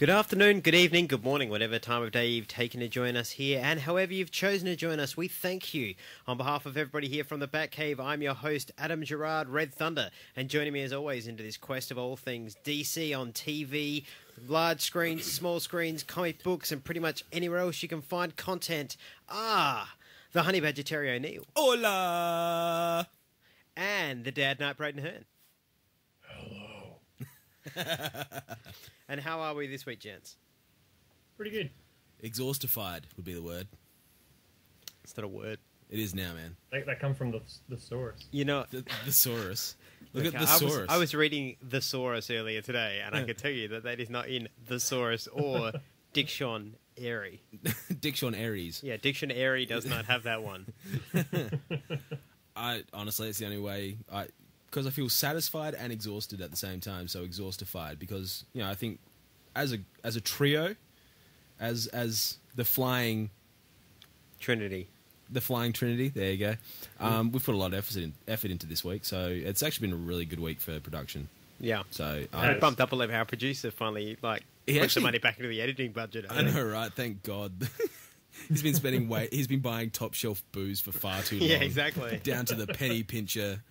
Good afternoon, good evening, good morning, whatever time of day you've taken to join us here, and however you've chosen to join us, we thank you. On behalf of everybody here from the Batcave, I'm your host, Adam Gerard, Red Thunder, and joining me as always into this quest of all things DC on TV, large screens, small screens, comic books, and pretty much anywhere else you can find content. Ah, the Honey Badger Terry O'Neill, Hola! and the Dad Knight Braden Hearn. And how are we this week, gents? Pretty good. Exhaustified would be the word. It's not a word. It is now, man. That, that come from the the source. You know, The thesaurus. Look Look, at I the was. I was reading the Thesaurus earlier today, and I can tell you that that is not in the Thesaurus or Dictionary. Diction Aries. Yeah, Dictionary does not have that one. I honestly, it's the only way I because I feel satisfied and exhausted at the same time. So exhaustified because you know I think as a as a trio, as as the flying Trinity. the flying trinity. There you go. Um, we've put a lot of effort, in, effort into this week, so it's actually been a really good week for production. Yeah. So I I, bumped up a level. Our producer finally like He pushed actually- the money back into the editing budget. I know, right? Thank God. he's been spending way. He's been buying top shelf booze for far too long. Yeah, exactly. Down to the penny pincher,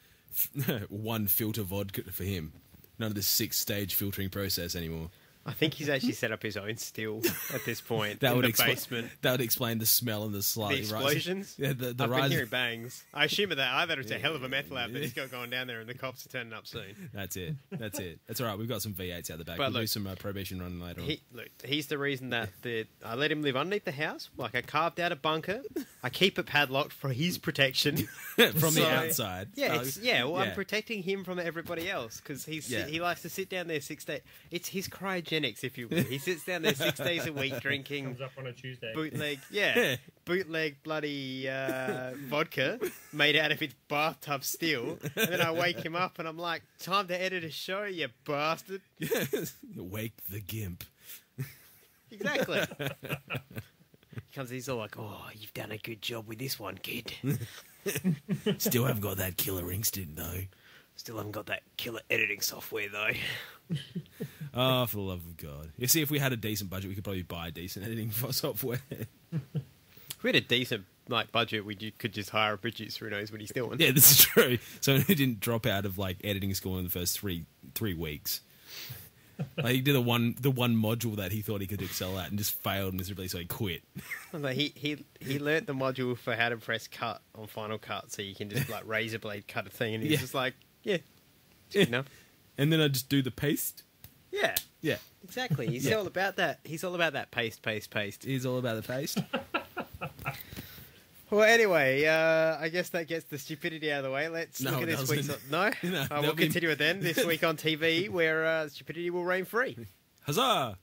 one filter vodka for him. None of this six stage filtering process anymore. I think he's actually set up his own still at this point That in would the expla- basement. That would explain the smell and the The slightly rising- explosions. Yeah, the, the I've been hearing bangs. I assume that either it's a hell of a meth lab that he's got going down there, and the cops are turning up soon. That's it. That's it. That's all right. We've got some V8s out the back. But we'll do some uh, probation run later on. Look, he's the reason that the I let him live underneath the house. Like I carved out a bunker. I keep it padlocked for his protection. From So- the outside. Yeah, So- it's, yeah. Well, I'm protecting him from everybody else because he's Yeah. he likes to sit down there six days. It's his cryogenics, if you will. He sits down there six days a week drinking Comes up on a Tuesday. bootleg, yeah, bootleg bloody uh, vodka made out of his bathtub steel. And then I wake him up and I'm like, "Time to edit a show, you bastard!" Wake the gimp. Exactly. he comes, he's all like, "Oh, you've done a good job with this one, kid. Still haven't got that killer instinct though. Still haven't got that killer editing software though." Oh, for the love of God! You see, if we had a decent budget, we could probably buy decent editing software. If we had a decent like budget, we could just hire a producer who knows what he's doing. yeah, this is true. Someone who didn't drop out of like editing school in the first three three weeks. Like he did the one the one module that he thought he could excel at and just failed miserably, so he quit. Like, he he he learnt the module for how to press cut on Final Cut, so you can just like razor blade cut a thing, and he's Yeah. just like, yeah, good enough. And then I just do the paste. Yeah, Yeah, exactly. He's Yeah. all about that. He's all about that paste, paste, paste. he's all about the paste. Well, anyway, uh, I guess that gets the stupidity out of the way. Let's No, look at this week's. doesn't. No, No, Uh, we'll that'll be- continue it then. This week on TV, where uh, stupidity will reign free. Huzzah!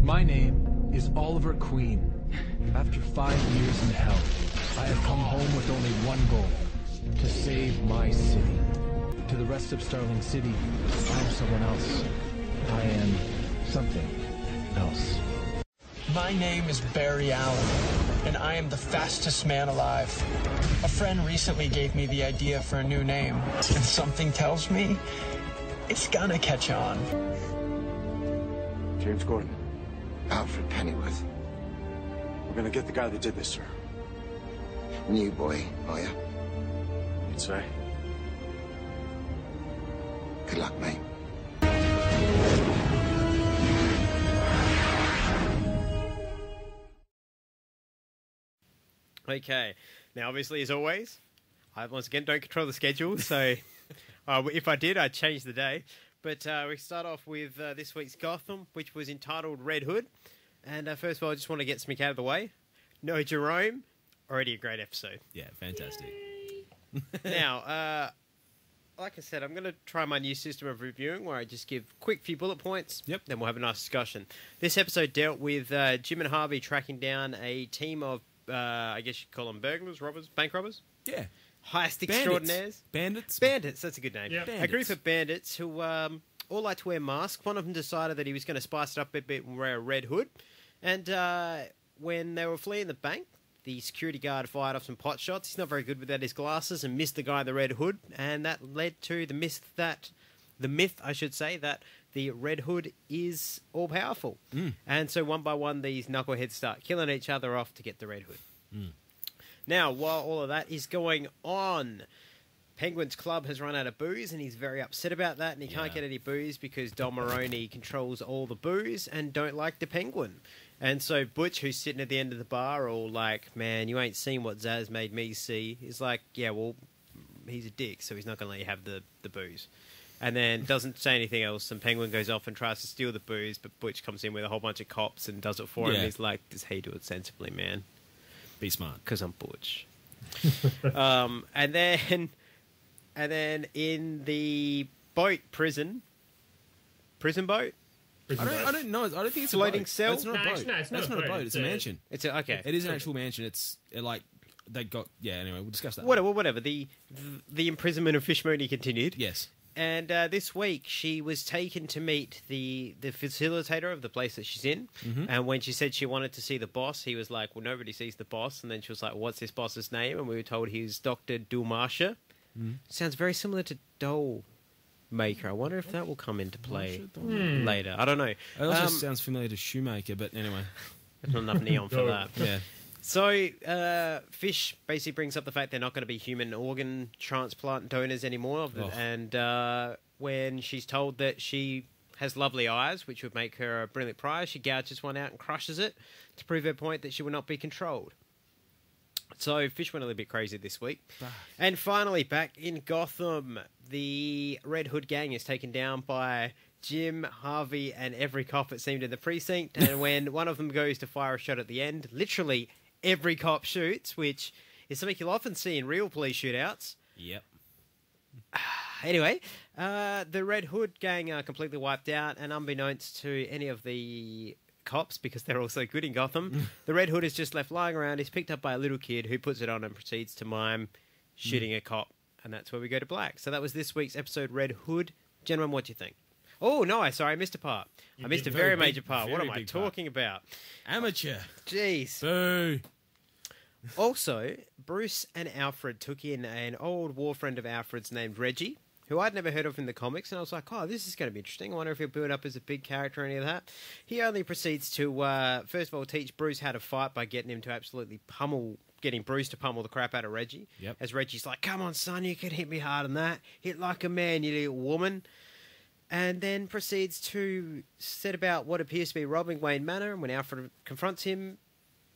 My name is Oliver Queen. After five years in hell, I have come home with only one goal. To save my city. To the rest of Starling City, I'm someone else. I am something else. My name is Barry Allen, and I am the fastest man alive. A friend recently gave me the idea for a new name, and something tells me it's gonna catch on. James Gordon. Alfred Pennyworth. We're gonna get the guy that did this, sir. New boy, are you? You'd say. Good luck, mate. Okay. Now, obviously, as always, I once again don't control the schedule, so uh, if I did, I'd change the day. But uh, we start off with uh, this week's Gotham, which was entitled Red Hood. And uh, first of all, I just want to get something out of the way. No Jerome, already a great episode. Yeah, fantastic. now, uh, like I said, I'm going to try my new system of reviewing where I just give quick few bullet points. Yep. Then we'll have a nice discussion. This episode dealt with uh, Jim and Harvey tracking down a team of, uh, I guess you'd call them burglars, robbers, bank robbers, Yeah, heist bandits. extraordinaires. Bandits. Bandits, that's a good name. Yeah. A group of bandits who um, all like to wear masks. One of them decided that he was going to spice it up a bit and wear a red hood. And uh, when they were fleeing the bank, the security guard fired off some pot shots. He's not very good without his glasses and missed the guy in the red hood. And that led to the myth that, the myth, I should say, that the Red Hood is all powerful. Mm. And so one by one, these knuckleheads start killing each other off to get the Red Hood. Mm. Now, while all of that is going on, Penguin's club has run out of booze, and he's very upset about that. And he can't get any booze because Don Maroni controls all the booze and don't like the Penguin. And so Butch, who's sitting at the end of the bar, all like, "Man, you ain't seen what Zsasz made me see." He's like, "Yeah, well, he's a dick, so he's not going to let you have the the booze." And then doesn't say anything else. And Penguin goes off and tries to steal the booze, but Butch comes in with a whole bunch of cops and does it for him. He's like, "Does he do it sensibly, man?" Be smart. because I'm Butch. um, and then, and then in the boat prison, prison boat. Prison I don't, boat. I don't know. I don't think it's Floating a boat. cell? It's not No, a boat. it's not- it's not That's a not a boat, boat. it's It's a a- mansion. It's a, okay. It is an actual mansion. It's uh, like they got. Yeah. Anyway, we'll discuss that. Whatever, whatever. The the imprisonment of Fish Mooney continued. Yes. And uh, this week, she was taken to meet the, the facilitator of the place that she's in. Mm-hmm. And when she said she wanted to see the boss, he was like, Well, nobody sees the boss. And then she was like, What's this boss's name? And we were told he's Dr. Dulmacher. Mm-hmm. Sounds very similar to Doll Maker. I wonder if that will come into play Hmm. later. I don't know. It also Um, sounds familiar to Shoemaker, but anyway. there's not enough neon for that. Yeah. So, uh, Fish basically brings up the fact they're not going to be human organ transplant donors anymore. Oh. And uh, when she's told that she has lovely eyes, which would make her a brilliant prize, she gouges one out and crushes it to prove her point that she will not be controlled. So, Fish went a little bit crazy this week. And finally, back in Gotham, the Red Hood gang is taken down by Jim, Harvey, and every cop, it seemed, in the precinct. And when one of them goes to fire a shot at the end, literally every cop shoots, which is something you'll often see in real police shootouts. Yep. Anyway, uh, the Red Hood gang are completely wiped out, and unbeknownst to any of the cops, because they're also good in Gotham, the Red Hood is just left lying around. He's picked up by a little kid who puts it on and proceeds to mime shooting a cop, and that's where we go to black. So that was this week's episode, Red Hood. Gentlemen, what do you think? Oh no! I sorry, I missed a part. I missed a very, Very big- major part. What am I big part. talking about? Amateur. Jeez. Boo. Also, Bruce and Alfred took in an old war friend of Alfred's named Reggie, who I'd never heard of in the comics, and I was like, oh, this is going to be interesting. I wonder if he'll build up as a big character or any of that. He only proceeds to, uh, first of all, teach Bruce how to fight by getting him to absolutely pummel, getting Bruce to pummel the crap out of Reggie. Yep. As Reggie's like, come on, son, you can hit me hard on that. Hit like a man, you little woman. And then proceeds to set about what appears to be robbing Wayne Manor, and when Alfred confronts him,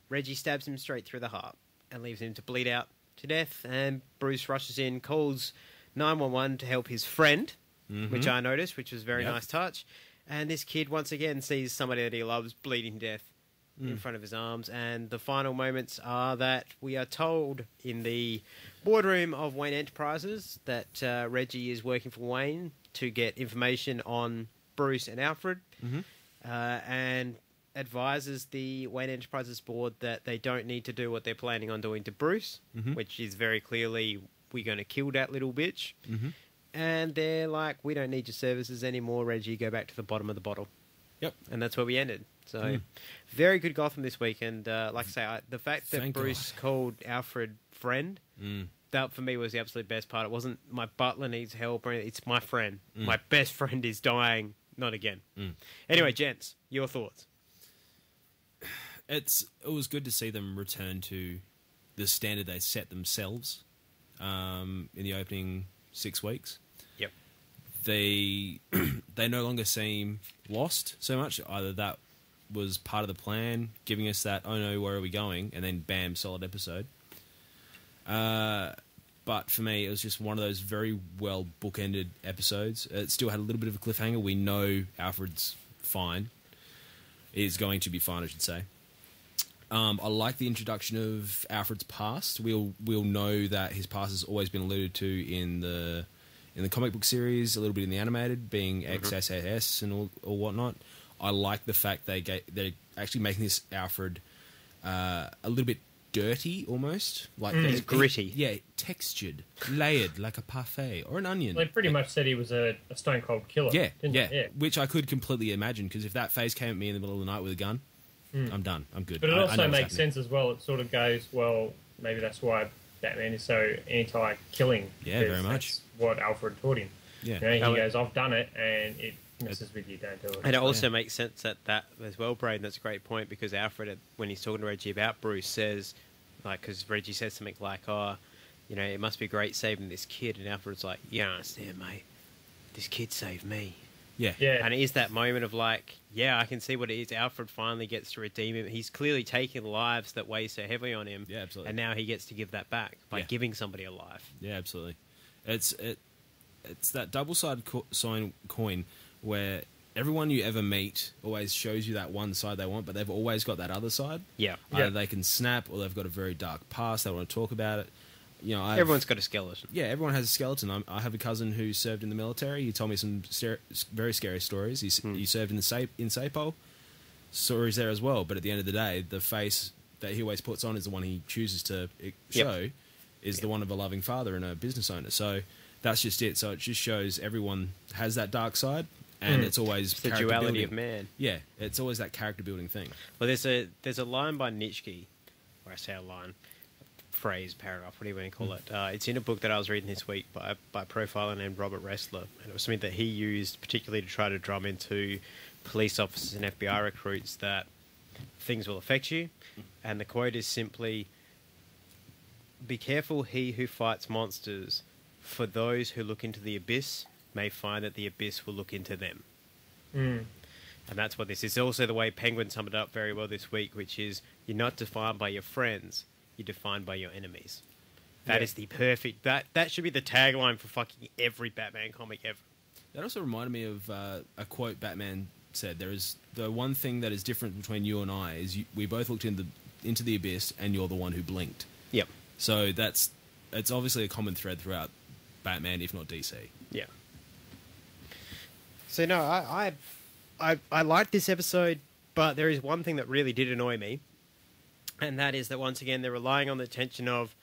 Reggie stabs him straight through the heart and leaves him to bleed out to death. And Bruce rushes in, calls 911 to help his friend, mm-hmm. which I noticed, which was a very Yep. nice touch. And this kid once again sees somebody that he loves bleeding to death in front of his arms. And the final moments are that we are told in the boardroom of Wayne Enterprises that uh, Reggie is working for Wayne to get information on Bruce and Alfred uh, and advises the Wayne Enterprises board that they don't need to do what they're planning on doing to Bruce, which is very clearly we're going to kill that little bitch. And they're like, we don't need your services anymore, Reggie. Go back to the bottom of the bottle. Yep. And that's where we ended. So, very good Gotham this week. And uh, like I say, I, the fact that Thank Bruce called Alfred friend, Mm. that for me was the absolute best part. It wasn't my butler needs help or anything. It's my friend. Mm. My best friend is dying. Not again. Anyway, gents, your thoughts? It's it was good to see them return to the standard they set themselves um, in the opening six weeks. Yep. They they no longer seem lost so much. Either that was part of the plan, giving us that oh no, where are we going, and then bam, solid episode. Uh, but for me, it was just one of those very well bookended episodes. It still had a little bit of a cliffhanger. We know Alfred's fine. Is going to be fine, I should say. Um, I like the introduction of Alfred's past. We'll we'll know that his past has always been alluded to in the in the comic book series, a little bit in the animated, being XSS and all or whatnot. I like the fact they ga they're actually making this Alfred uh, a little bit dirty, almost like He's gritty. Yeah, textured, layered like a parfait or an onion. They pretty much said he was a, a stone cold killer. Yeah, didn't yeah, they? yeah. Which I could completely imagine because if that phase came at me in the middle of the night with a gun, I'm done. I'm good. But it I- I also know what's makes happening. sense as well. It sort of goes, well, maybe that's why Batman is so anti-killing. Yeah, very much. That's what Alfred taught him. Yeah. You know, he goes, I've done it, and it messes with you, don't do it. And it also makes sense that that as well, Braden. That's a great point because Alfred, when he's talking to Reggie about Bruce, says like because Reggie says something like, "Oh, you know, it must be great saving this kid," and Alfred's like, "You don't understand, mate. This kid saved me." Yeah. yeah, And it is that moment of like, yeah, I can see what it is. Alfred finally gets to redeem him. He's clearly taken lives that weigh so heavily on him. Yeah, absolutely. And now he gets to give that back by Yeah. giving somebody a life. Yeah, absolutely. It's it, it's that double-sided co- sign coin where everyone you ever meet always shows you that one side they want, but they've always got that other side. Yeah. Either Yeah. they can snap, or they've got a very dark past. They want to talk about it. You know, I've, Everyone's got a skeleton. yeah, everyone has a skeleton. I'm, I have a cousin who served in the military. He told me some ster- very scary stories. He, Hmm. he served in the Sa- in Sapo. Stories there as well. But at the end of the day, the face that he always puts on is the one he chooses to i- show. Is the one of a loving father and a business owner. So that's just it. So it just shows everyone has that dark side, and mm. it's always. It's the duality building. of man. Yeah, it's always that character building thing. Well, there's a there's a line by Nietzsche, or I say a line, phrase, paragraph, whatever you want to call mm. it. Uh, it's in a book that I was reading this week by by a profiler named Robert Ressler, and it was something that he used particularly to try to drum into police officers and FBI recruits that things will affect you. Mm. And the quote is simply, "Be careful, he who fights monsters, for those who look into the abyss may find that the abyss will look into them." Mm. And that's what this is. Also, the way Penguin summed it up very well this week, which is you're not defined by your friends, you're defined by your enemies. That Yeah. is the perfect. That that should be the tagline for fucking every Batman comic ever. That also reminded me of uh, a quote Batman said. There is the one thing that is different between you and I is you, we both looked in the, into the abyss, and you're the one who blinked. Yep. So that's it's obviously a common thread throughout Batman, if not DC. Yeah. So no, I I I, I liked this episode, but there is one thing that really did annoy me, and that is that once again they're relying on the tension of.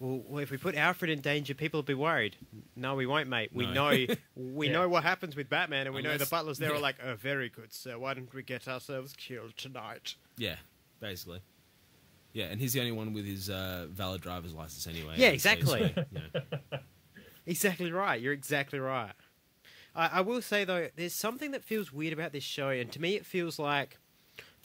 Well, if we put Alfred in danger, people will be worried. No, we won't, mate. We No. know, we Yeah. know what happens with Batman, and we know the butlers there yeah. are like, "Oh, very good, sir. Why don't we get ourselves killed tonight?" Yeah, basically. Yeah, and he's the only one with his uh, valid driver's license anyway. Yeah, So, exactly. you know. Exactly right. You're exactly right. I, I will say though, there's something that feels weird about this show, and to me, it feels like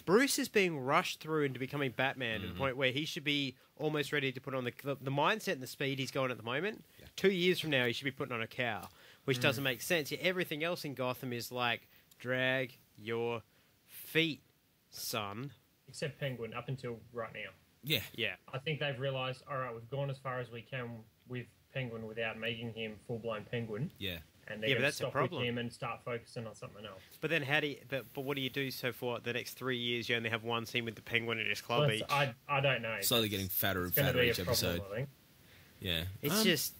Bruce is being rushed through into becoming Batman to the mm-hmm. point where he should be almost ready to put on the the, the mindset and the speed he's going at the moment. Two years from now, he should be putting on a cow, which mm. doesn't make sense. Yet everything else in Gotham is like drag your feet, son. Except Penguin, up until right now. yeah, Yeah. I think they've realised, all right, we've gone as far as we can with Penguin without making him full blown Penguin, yeah. And they're Yeah, but going to that's the stop problem. with him and start focusing on something else. But then how do you? But, but what do you do? So for the next three years, you only have one scene with the penguin at his club Well, each. I, I don't know. Slowly getting fatter and It's going to fatter each problem, episode. I. Yeah, It's Um, just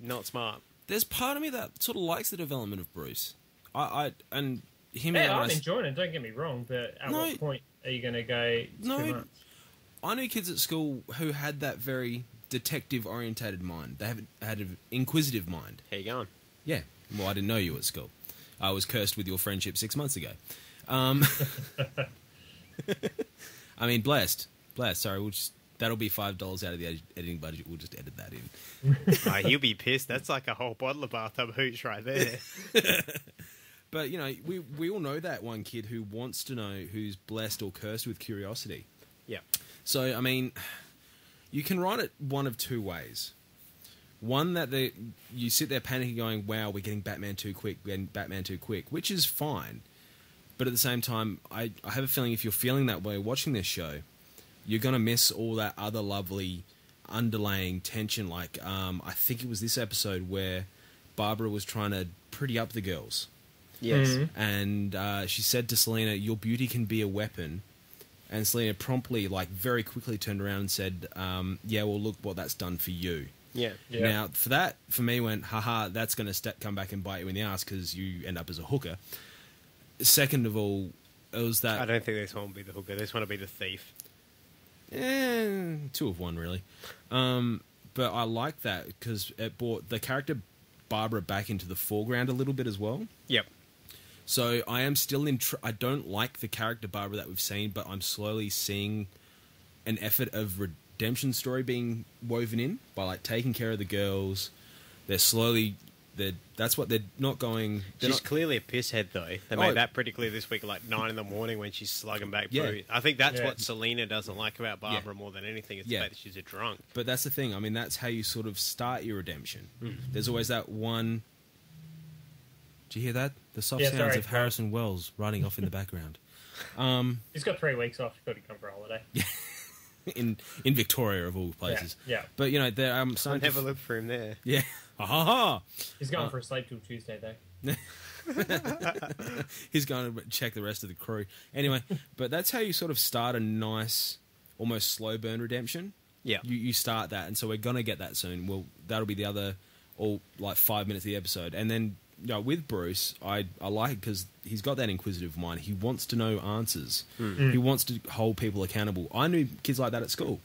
not smart. there's part of me that sort of likes the development of Bruce. I, I and him. Yeah, and I I'm s- enjoying it. Don't get me wrong, but at No. what point are you going to go? It's No, too much? I knew kids at school who had that very detective orientated mind. They have had an inquisitive mind. How you going? Yeah. Well, I didn't know you at school. I was cursed with your friendship six months ago. Um, I mean, blessed, blessed. Sorry, we'll just that'll be five dollars out of the ed- editing budget. We'll just edit that in. oh, he'll be pissed. That's like a whole bottle of bathtub hooch right there. But you know, we we all know that one kid who wants to know who's blessed or cursed with curiosity. yeah. So I mean, you can write it one of two ways. One that they you sit there panicking, going, "Wow, we're getting Batman too quick, we're getting Batman too quick," which is fine. But at the same time, I, I have a feeling if you're feeling that way watching this show, you're gonna miss all that other lovely underlying tension. Like um, I think it was this episode where Barbara was trying to pretty up the girls Yes. Mhm. and uh, she said to Selina, "Your beauty can be a weapon." And Selina promptly, like very quickly, turned around and said, um, "Yeah, well, look what that's done for you." Yeah. Yeah. Now, for that, for me, went, "Haha, that's going to st- come back and bite you in the ass because you end up as a hooker." Second of all, it was that I don't think this one will be the hooker. This one will be the thief. Eh, two of one, really. Um, but I like that because it brought the character Barbara back into the foreground a little bit as well. Yep. So I am still in. Tr- I don't like the character Barbara that we've seen, but I'm slowly seeing an effort of redemption story being woven in by like taking care of the girls. They're slowly They're, that's what they're not going. They're She's not, clearly a pisshead, though. They Oh. made that pretty clear this week, like nine in the morning when she's slugging back. Yeah. Bruce. I think that's Yeah. what Selina doesn't like about Barbara more than anything. Is Yeah. the fact that she's a drunk. But that's the thing. I mean, that's how you sort of start your redemption. Hmm. There's always that one. Do you hear that? The soft Yeah, sounds sorry. of Harrison Wells running off in the background. He's got three weeks off. Thought he'd come for a holiday. in in Victoria of all places. Yeah, yeah. But you know, they're um, I starting never to, looked for him there. Yeah. Ha ha ha. He's going for a sleep till Tuesday though. He's going to check the rest of the crew. Anyway, but that's how you sort of start a nice, almost slow burn redemption. Yeah. You, you start that, and so we're gonna get that soon. Well, that'll be the other, all like five minutes of the episode, and then you know, with Bruce, I I like because he's got that inquisitive mind. He wants to know answers. Hmm. He wants to hold people accountable. I knew kids like that at school.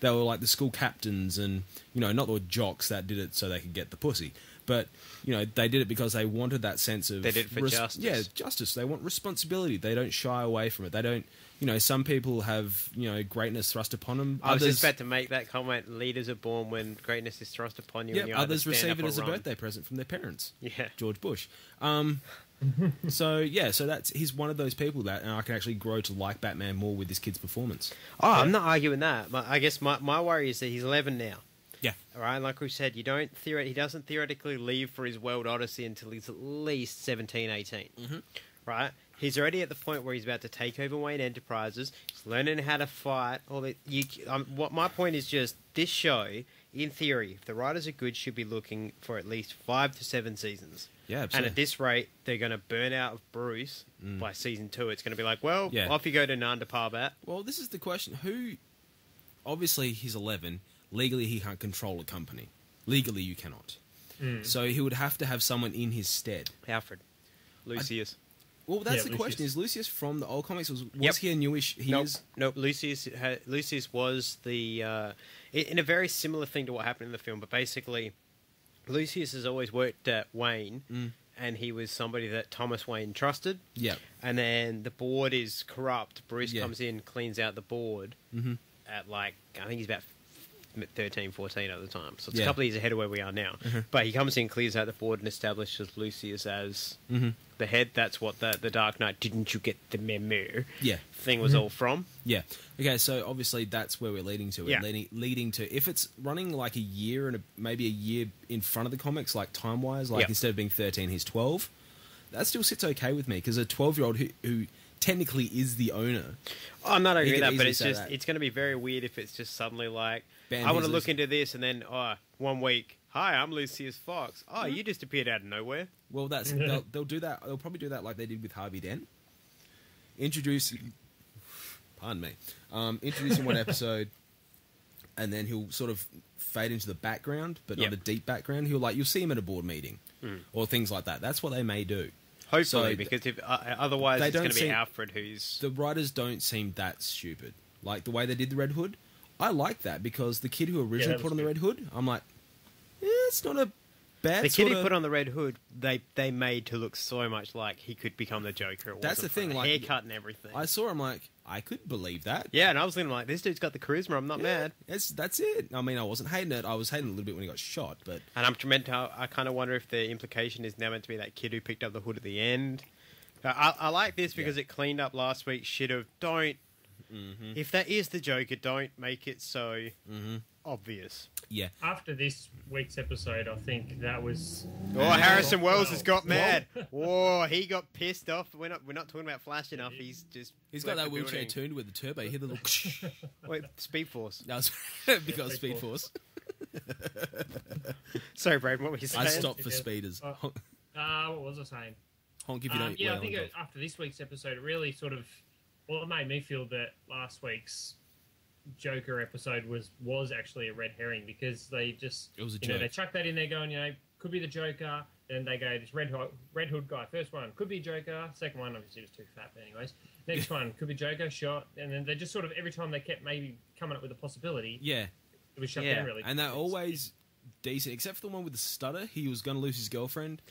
They were like the school captains, and you know, not the jocks that did it so they could get the pussy, but you know, they did it because they wanted that sense of They did it for justice. Yeah, justice. They want responsibility. They don't shy away from it. They don't. You know, some people have you know greatness thrust upon them. I was just about to make that comment. Leaders are born when greatness is thrust upon you. yeah, others receive it as a birthday present from their parents. Yeah. George Bush. Um, so yeah, so that's he's one of those people that, and I can actually grow to like Batman more with this kid's performance. Oh, I'm not arguing that. My, I guess my, my worry is that he's 11 now. Yeah, All right, like we said, you don't theoret- he doesn't theoretically leave for his world odyssey until he's at least 17, 18. Mm-hmm. Right? He's already at the point where he's about to take over Wayne Enterprises. He's learning how to fight. All the you. Um, what my point is just this show, in theory, if the writers are good, should be looking for at least five to seven seasons. Yeah, absolutely. And at this rate, they're going to burn out of Bruce by season two. It's going to be like, well, Yeah. off you go to Nanda Parbat. Well, this is the question: Who? Obviously, he's eleven. Legally, he can't control a company. Legally, you cannot. So he would have to have someone in his stead. Alfred, Lucius. Well, that's Yeah, the Lucius. question: Is Lucius from the old comics? Was, was Yep. he a newish? He nope, is. nope. Lucius, ha, Lucius was the uh, in a very similar thing to what happened in the film, but basically, Lucius has always worked at Wayne, Mm. and he was somebody that Thomas Wayne trusted. Yeah. And then the board is corrupt. Bruce Yeah. comes in, cleans out the board Mhm. at like I think he's about 13, 14 at the time. So it's Yeah. a couple of years ahead of where we are now. But he comes in, clears out the board, and establishes Lucius as Mhm. The head. That's what the the Dark Knight didn't you get the memo Yeah. thing was mm-hmm. all from. Yeah. Okay, so obviously that's where we're leading to. Yeah. leading, leading to if it's running like a year and a, maybe a year in front of the comics, like time wise, like Yeah. instead of being thirteen, he's twelve. That still sits okay with me because a twelve year old who, who technically is the owner. Oh, I'm not agree with that, but it's just that. it's going to be very weird if it's just suddenly like I want to look into this, and then oh, one week, hi, I'm Lucius Fox. Oh, Mm-hmm. you just appeared out of nowhere. Well, that's they'll, they'll do that. They'll probably do that like they did with Harvey Dent. Introduce, pardon me, um, introduce in one episode, and then he'll sort of fade into the background, but Yep. not a deep background. He'll like you'll see him at a board meeting or things like that. That's what they may do. Hopefully, So, because if uh, otherwise it's going to be Alfred who's The writers don't seem that stupid. Like the way they did the Red Hood, I like that because the kid who originally that put on the. Red Hood, I'm like, eh, it's not a bad. the kid who put on the red hood. They they made to look so much like he could become the Joker. It That's wasn't the thing, like- haircut and everything. I saw him like I could believe that. yeah, and I was thinking like this dude's got the charisma. I'm not Yeah, mad. It's that's it. I mean, I wasn't hating it. I was hating it a little bit when he got shot, but And I'm meant to. I kind of wonder if the implication is now meant to be that kid who picked up the hood at the end. I, I like this because Yeah. it cleaned up last week's shit of don't. Mm-hmm. If that is the Joker, don't make it so obvious. yeah, After this week's episode, I think that was. Oh, Harrison Wells has got mad. Whoa, he got pissed off. We're not. We're not talking about Flash enough. He's just. he's got that wheelchair building. tuned with the turbo. He hit the little. Wait, Speed Force. that was because Speed Speed Force. Sorry, Braden. What were you saying? I stopped for It is. speeders. Uh, Uh, what was I saying? honk if you Um, don't. yeah, I think it, after this week's episode, it really sort of well, it made me feel that last week's Joker episode was was actually a red herring because they just It was a you know, they chucked that in there, going, you know, could be the Joker. Then they go this red hood, red hood guy. First one could be Joker. Second one obviously was too fat, but anyways. Next one could be Joker shot, and then they just sort of every time they kept maybe coming up with a possibility, Yeah, it was shut Yeah, down really. and they're always decent, except for the one with the stutter. He was going to lose his girlfriend.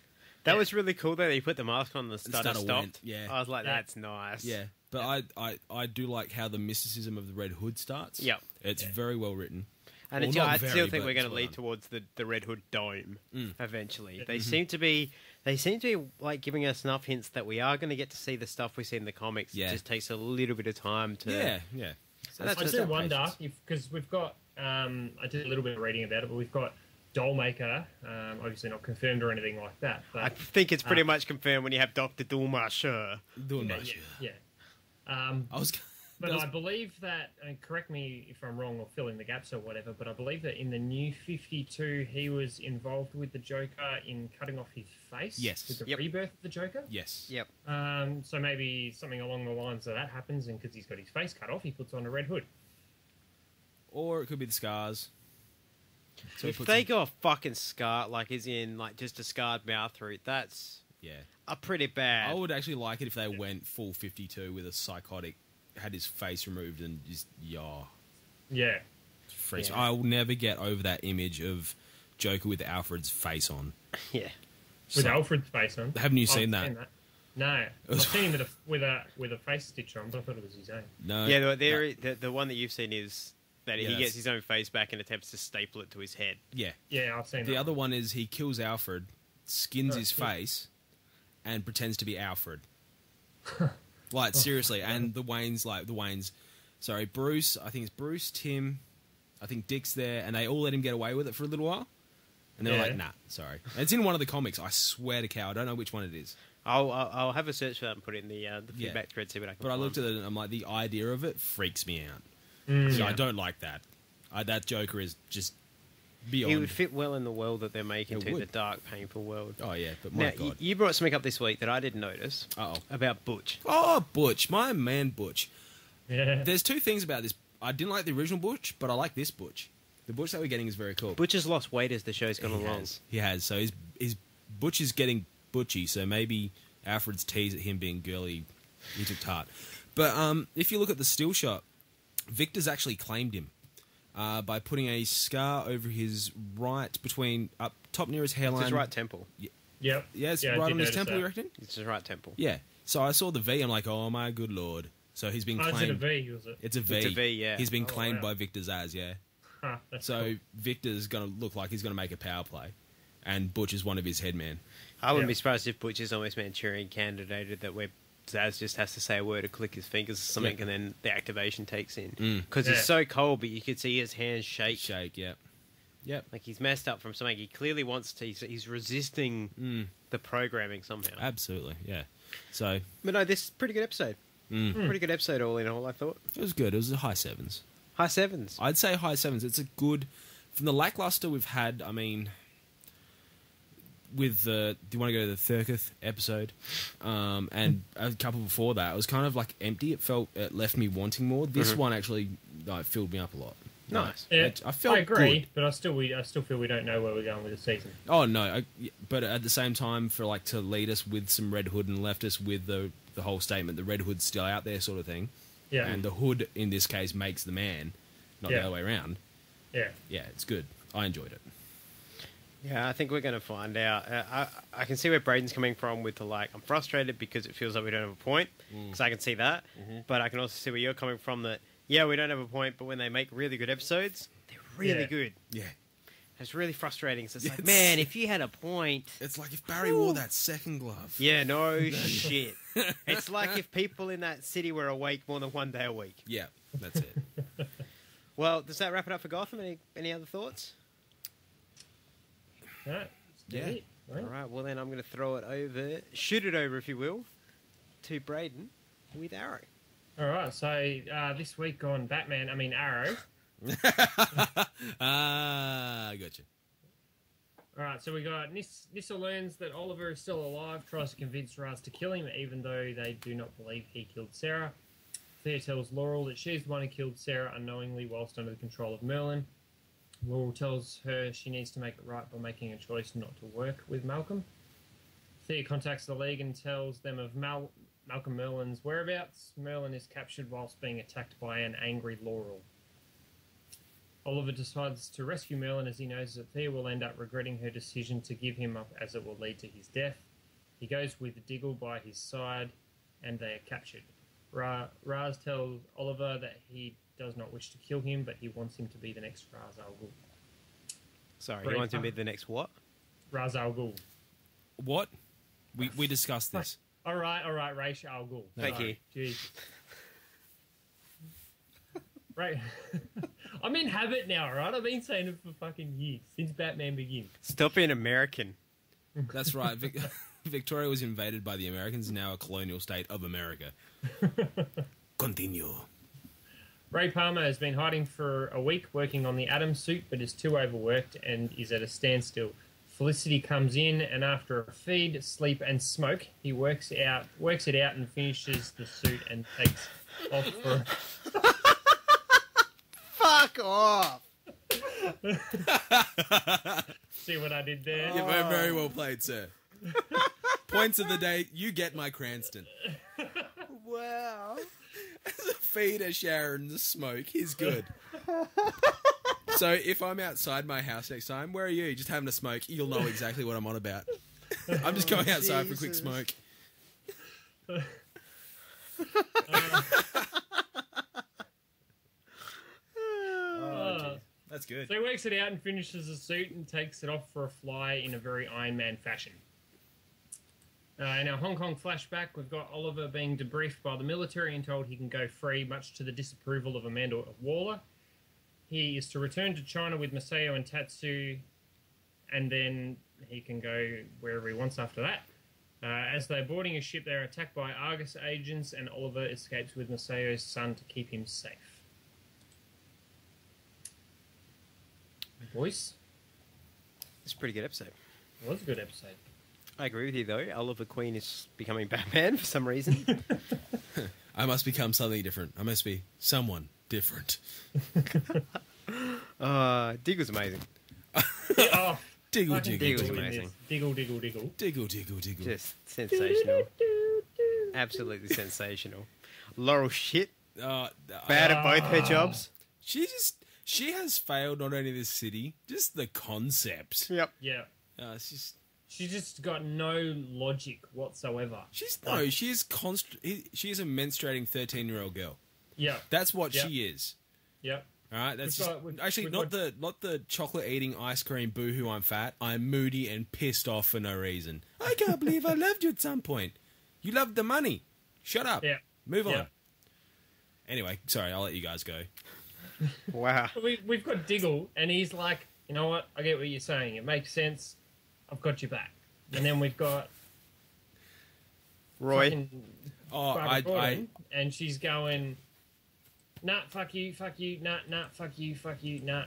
That Yeah. was really cool though. That he put the mask on. The stutter, stutter stopped. went, yeah. I was like, Yeah. that's nice. Yeah, but I, I I do like how the mysticism of the Red Hood starts. Yep. it's Yeah. very well written. And Well, it's, I very, still think we're going to well lead done. towards the, the Red Hood Dome Mm. eventually. Yeah. They Mm-hmm. seem to be they seem to be like giving us enough hints that we are going to get to see the stuff we see in the comics. Yeah. It just takes a little bit of time to. Yeah, yeah. So that's I just do wonder patience. if because we've got um, I did a little bit of reading about it, but we've got Dollmaker, um, obviously not confirmed or anything like that. But I think it's pretty Uh, much confirmed when you have Doctor Dulmacher. Doing yeah, yeah, yeah. Um, I was. but was- I believe that, and correct me if I'm wrong or fill in the gaps or whatever, but I believe that in the new 52, he was involved with the Joker in cutting off his face. Yes. With the Yep. rebirth of the Joker. yes. Yep. Um, so maybe something along the lines of that happens, and because he's got his face cut off, he puts on a red hood. Or it could be the scars. So if they in- go a fucking scar, like is in like just a scarred mouth route, that's yeah. A pretty bad. I would actually like it if they went full 52 with a psychotic, had his face removed and just, yeah. Yeah. Freeze. Yeah. I will never get over that image of Joker with Alfred's face on. yeah. With Alfred's face on. Haven't you I've seen that? No. I've seen him with a, with a with a face stitch on, but I thought it was his own. No. Yeah, the, there, no. the, the one that you've seen is that Yeah, he gets his own face back and attempts to staple it to his head. Yeah. Yeah, I've seen The that other one is he kills Alfred, skins Oh, his yeah. face, and pretends to be Alfred. like seriously, and the Waynes like the Waynes, sorry, Bruce. I think it's Bruce, Tim, I think Dick's there, and they all let him get away with it for a little while. And they're Yeah. like, "Nah, sorry." And it's in one of the comics. I swear to cow, I don't know which one it is. I'll, I'll I'll have a search for that and put it in the uh, the Yeah. feedback thread. See what I can. But I looked at it and I'm like, the idea of it freaks me out. Mm, So yeah. I don't like that. I, that Joker is just beyond. He would fit well in the world that they're making It to the dark, painful world. oh yeah, but my Now, y- god. you brought something up this week that I didn't notice Uh oh. about Butch. Oh, Butch, my man, Butch. Yeah. There's two things about this. I didn't like the original Butch, but I like this Butch. The Butch that we're getting is very cool. Butch has lost weight as the show's gone he along. has. He has. So his his Butch is getting butchy. So maybe Alfred's tease at him being girly, he took tart. But um, if you look at the still shot, Victor's actually claimed him uh, by putting a scar over his right between up top near his It's hairline. his right temple. Yep. Yeah, it's Yeah, right on his temple. that. You reckon? It's his right temple. Yeah. So I saw the V. I'm like, oh my good lord. So he's been Oh, is it a claimed. Was it? It's a V. It's a V, yeah. He's been Oh, claimed wow. by Victor Zsasz, yeah. Huh, So cool. Victor's going to look like he's going to make a power play, and Butch is one of his headmen. I wouldn't Yeah. be surprised if Butch is almost Manchurian candidated that where Zsasz just has to say a word or click his fingers or something, Yeah. and then the activation takes in. Mm. Because Yeah. it's so cold, but you could see his hands shake. Shake, yeah, yep, Like he's messed up from something. He clearly wants to. He's, he's resisting mm, the programming somehow. absolutely, yeah. So But no, this is a pretty good episode. mm, Pretty good episode, all in all. I thought it was good. It was a high sevens. high sevens. I'd say high sevens. It's a good from the lackluster we've had. I mean, with the do you want to go to the thirtieth episode, um, and a couple before that, it was kind of like empty. It felt it left me wanting more. This one actually like, filled me up a lot. Nice. Yeah, I, I felt I agree, good. but I still we I still feel we don't know where we're going with the season. Oh no! I, but at the same time, for like to lead us with some Red Hood and left us with the the whole statement, the Red Hood's still out there, sort of thing. Yeah. And the Hood in this case makes the man, not Yeah. the other way around. yeah. Yeah, it's good. I enjoyed it. Yeah, I think we're going to find out. Uh, I I can see where Braden's coming from with the like. I'm frustrated because it feels like we don't have a point. Mm. Because I can see that, Mm-hmm. but I can also see where you're coming from. That yeah, we don't have a point, but when they make really good episodes, they're really Yeah. good. Yeah. It's really frustrating. So it's like, man, if you had a point. It's like if Barry wore that second glove. Yeah, no shit. It's like if people in that city were awake more than one day a week. Yeah, that's it. Well, does that wrap it up for Gotham? Any any other thoughts? All right. Yeah. It, right? All right. Well, then I'm going to throw it over, shoot it over, if you will, to Braden with Arrow. All right. So uh, this week on Batman, I mean Arrow. Ah, I got you. All right, so we got Nis- Nissa learns that Oliver is still alive, tries to convince Ra's to kill him, even though they do not believe he killed Sara. Thea tells Laurel that she's the one who killed Sara unknowingly whilst under the control of Merlyn. Laurel tells her she needs to make it right by making a choice not to work with Malcolm. Thea contacts the League and tells them of Mal- Malcolm Merlyn's whereabouts. Merlyn is captured whilst being attacked by an angry Laurel. Oliver decides to rescue Merlyn as he knows that Thea will end up regretting her decision to give him up as it will lead to his death. He goes with Diggle by his side and they are captured. Ra- Ra's tells Oliver that he does not wish to kill him, but he wants him to be the next Ra's al Ghul. Sorry, Great you want to be the next what? Ra's al Ghul. What? We we discussed this. All right, all right, Ra's al Ghul. Thank Sorry. Jesus. right. I'm in habit now, right? I've been saying it for fucking years since Batman Begins. Stop being American. That's right. Vic- Victoria was invaded by the Americans, now a colonial state of America. Continue. Ray Palmer has been hiding for a week working on the ATOM suit, but is too overworked and is at a standstill. Felicity comes in, and after a feed, sleep, and smoke, he works out works it out and finishes the suit and takes off for. Fuck off. See what I did there? Yeah, very, very oh. well played, sir. Points of the day, you get my Cranston. Wow. Feed a Sharon the smoke, he's good. so if I'm outside my house next time, where are you? Just having a smoke, you'll know exactly what I'm on about. I'm just going outside for a quick Jesus. smoke. Uh, That's good. so he works it out and finishes the suit and takes it off for a fly in a very Iron Man fashion. Uh, in our Hong Kong flashback, we've got Oliver being debriefed by the military and told he can go free, much to the disapproval of Amanda Waller. He is to return to China with Maseo and Tatsu, and then he can go wherever he wants after that. Uh, as they're boarding a ship, they're attacked by Argus agents, and Oliver escapes with Maseo's son to keep him safe. Voice? It's a pretty good episode. It was a good episode. I agree with you though. Oliver Queen is becoming Batman for some reason. I must become something different. I must be someone different. uh, Dig was amazing. oh, Diggle, fucking diggle, Dig was diggle amazing. Diggle, diggle, diggle. diggle, diggle, diggle. Just sensational. Absolutely sensational. Laurel shit. Uh, Bad at both her jobs. she just she has failed not only this city, just the concept. Yep. Yeah. Uh, it's just She's just got no logic whatsoever. she's no, she is const- she is a menstruating thirteen year old girl. Yeah. That's what Yeah. she is. Yep. All right, that's just, got- we've- actually we've not got- the not the chocolate eating ice cream boohoo. I'm fat. I'm moody and pissed off for no reason. I can't believe I loved you at some point. You loved the money. Shut up. Yeah. Move on. Yeah. Anyway, sorry, I'll let you guys go. Wow. We, we've got Diggle, and he's like, you know what? I get what you're saying. It makes sense. I've got your back. And then we've got Roy. Oh, Barbara I, I and she's going, nah, fuck you, fuck you, nah, nah, fuck you, fuck you, nah,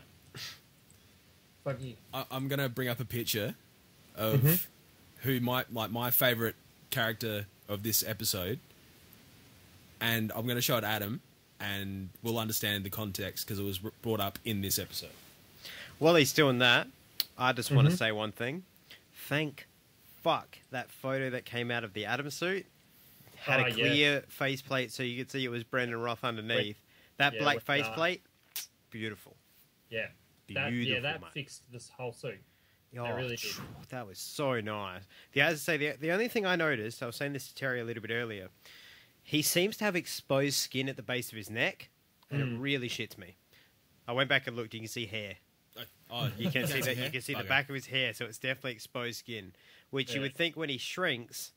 fuck you. I, I'm gonna bring up a picture of Mm-hmm. who might like my favorite character of this episode, and I'm gonna show it Adam, and we'll understand the context because it was r- brought up in this episode. While he's doing that, I just want to Mm-hmm. say one thing. Thank fuck that photo that came out of the ATOM suit had Oh, a yeah. clear faceplate so you could see it was Brandon Routh underneath. That Yeah, black with faceplate, beautiful. Yeah. That, yeah, that mate. fixed this whole suit. Oh, really did. That was so nice. The as I say, the, the only thing I noticed, I was saying this to Terry a little bit earlier. He seems to have exposed skin at the base of his neck, and Hmm. it really shits me. I went back and looked. You can see hair. Oh, You can see that. You can see the back of his hair, so it's definitely exposed skin. Which you would think when he shrinks,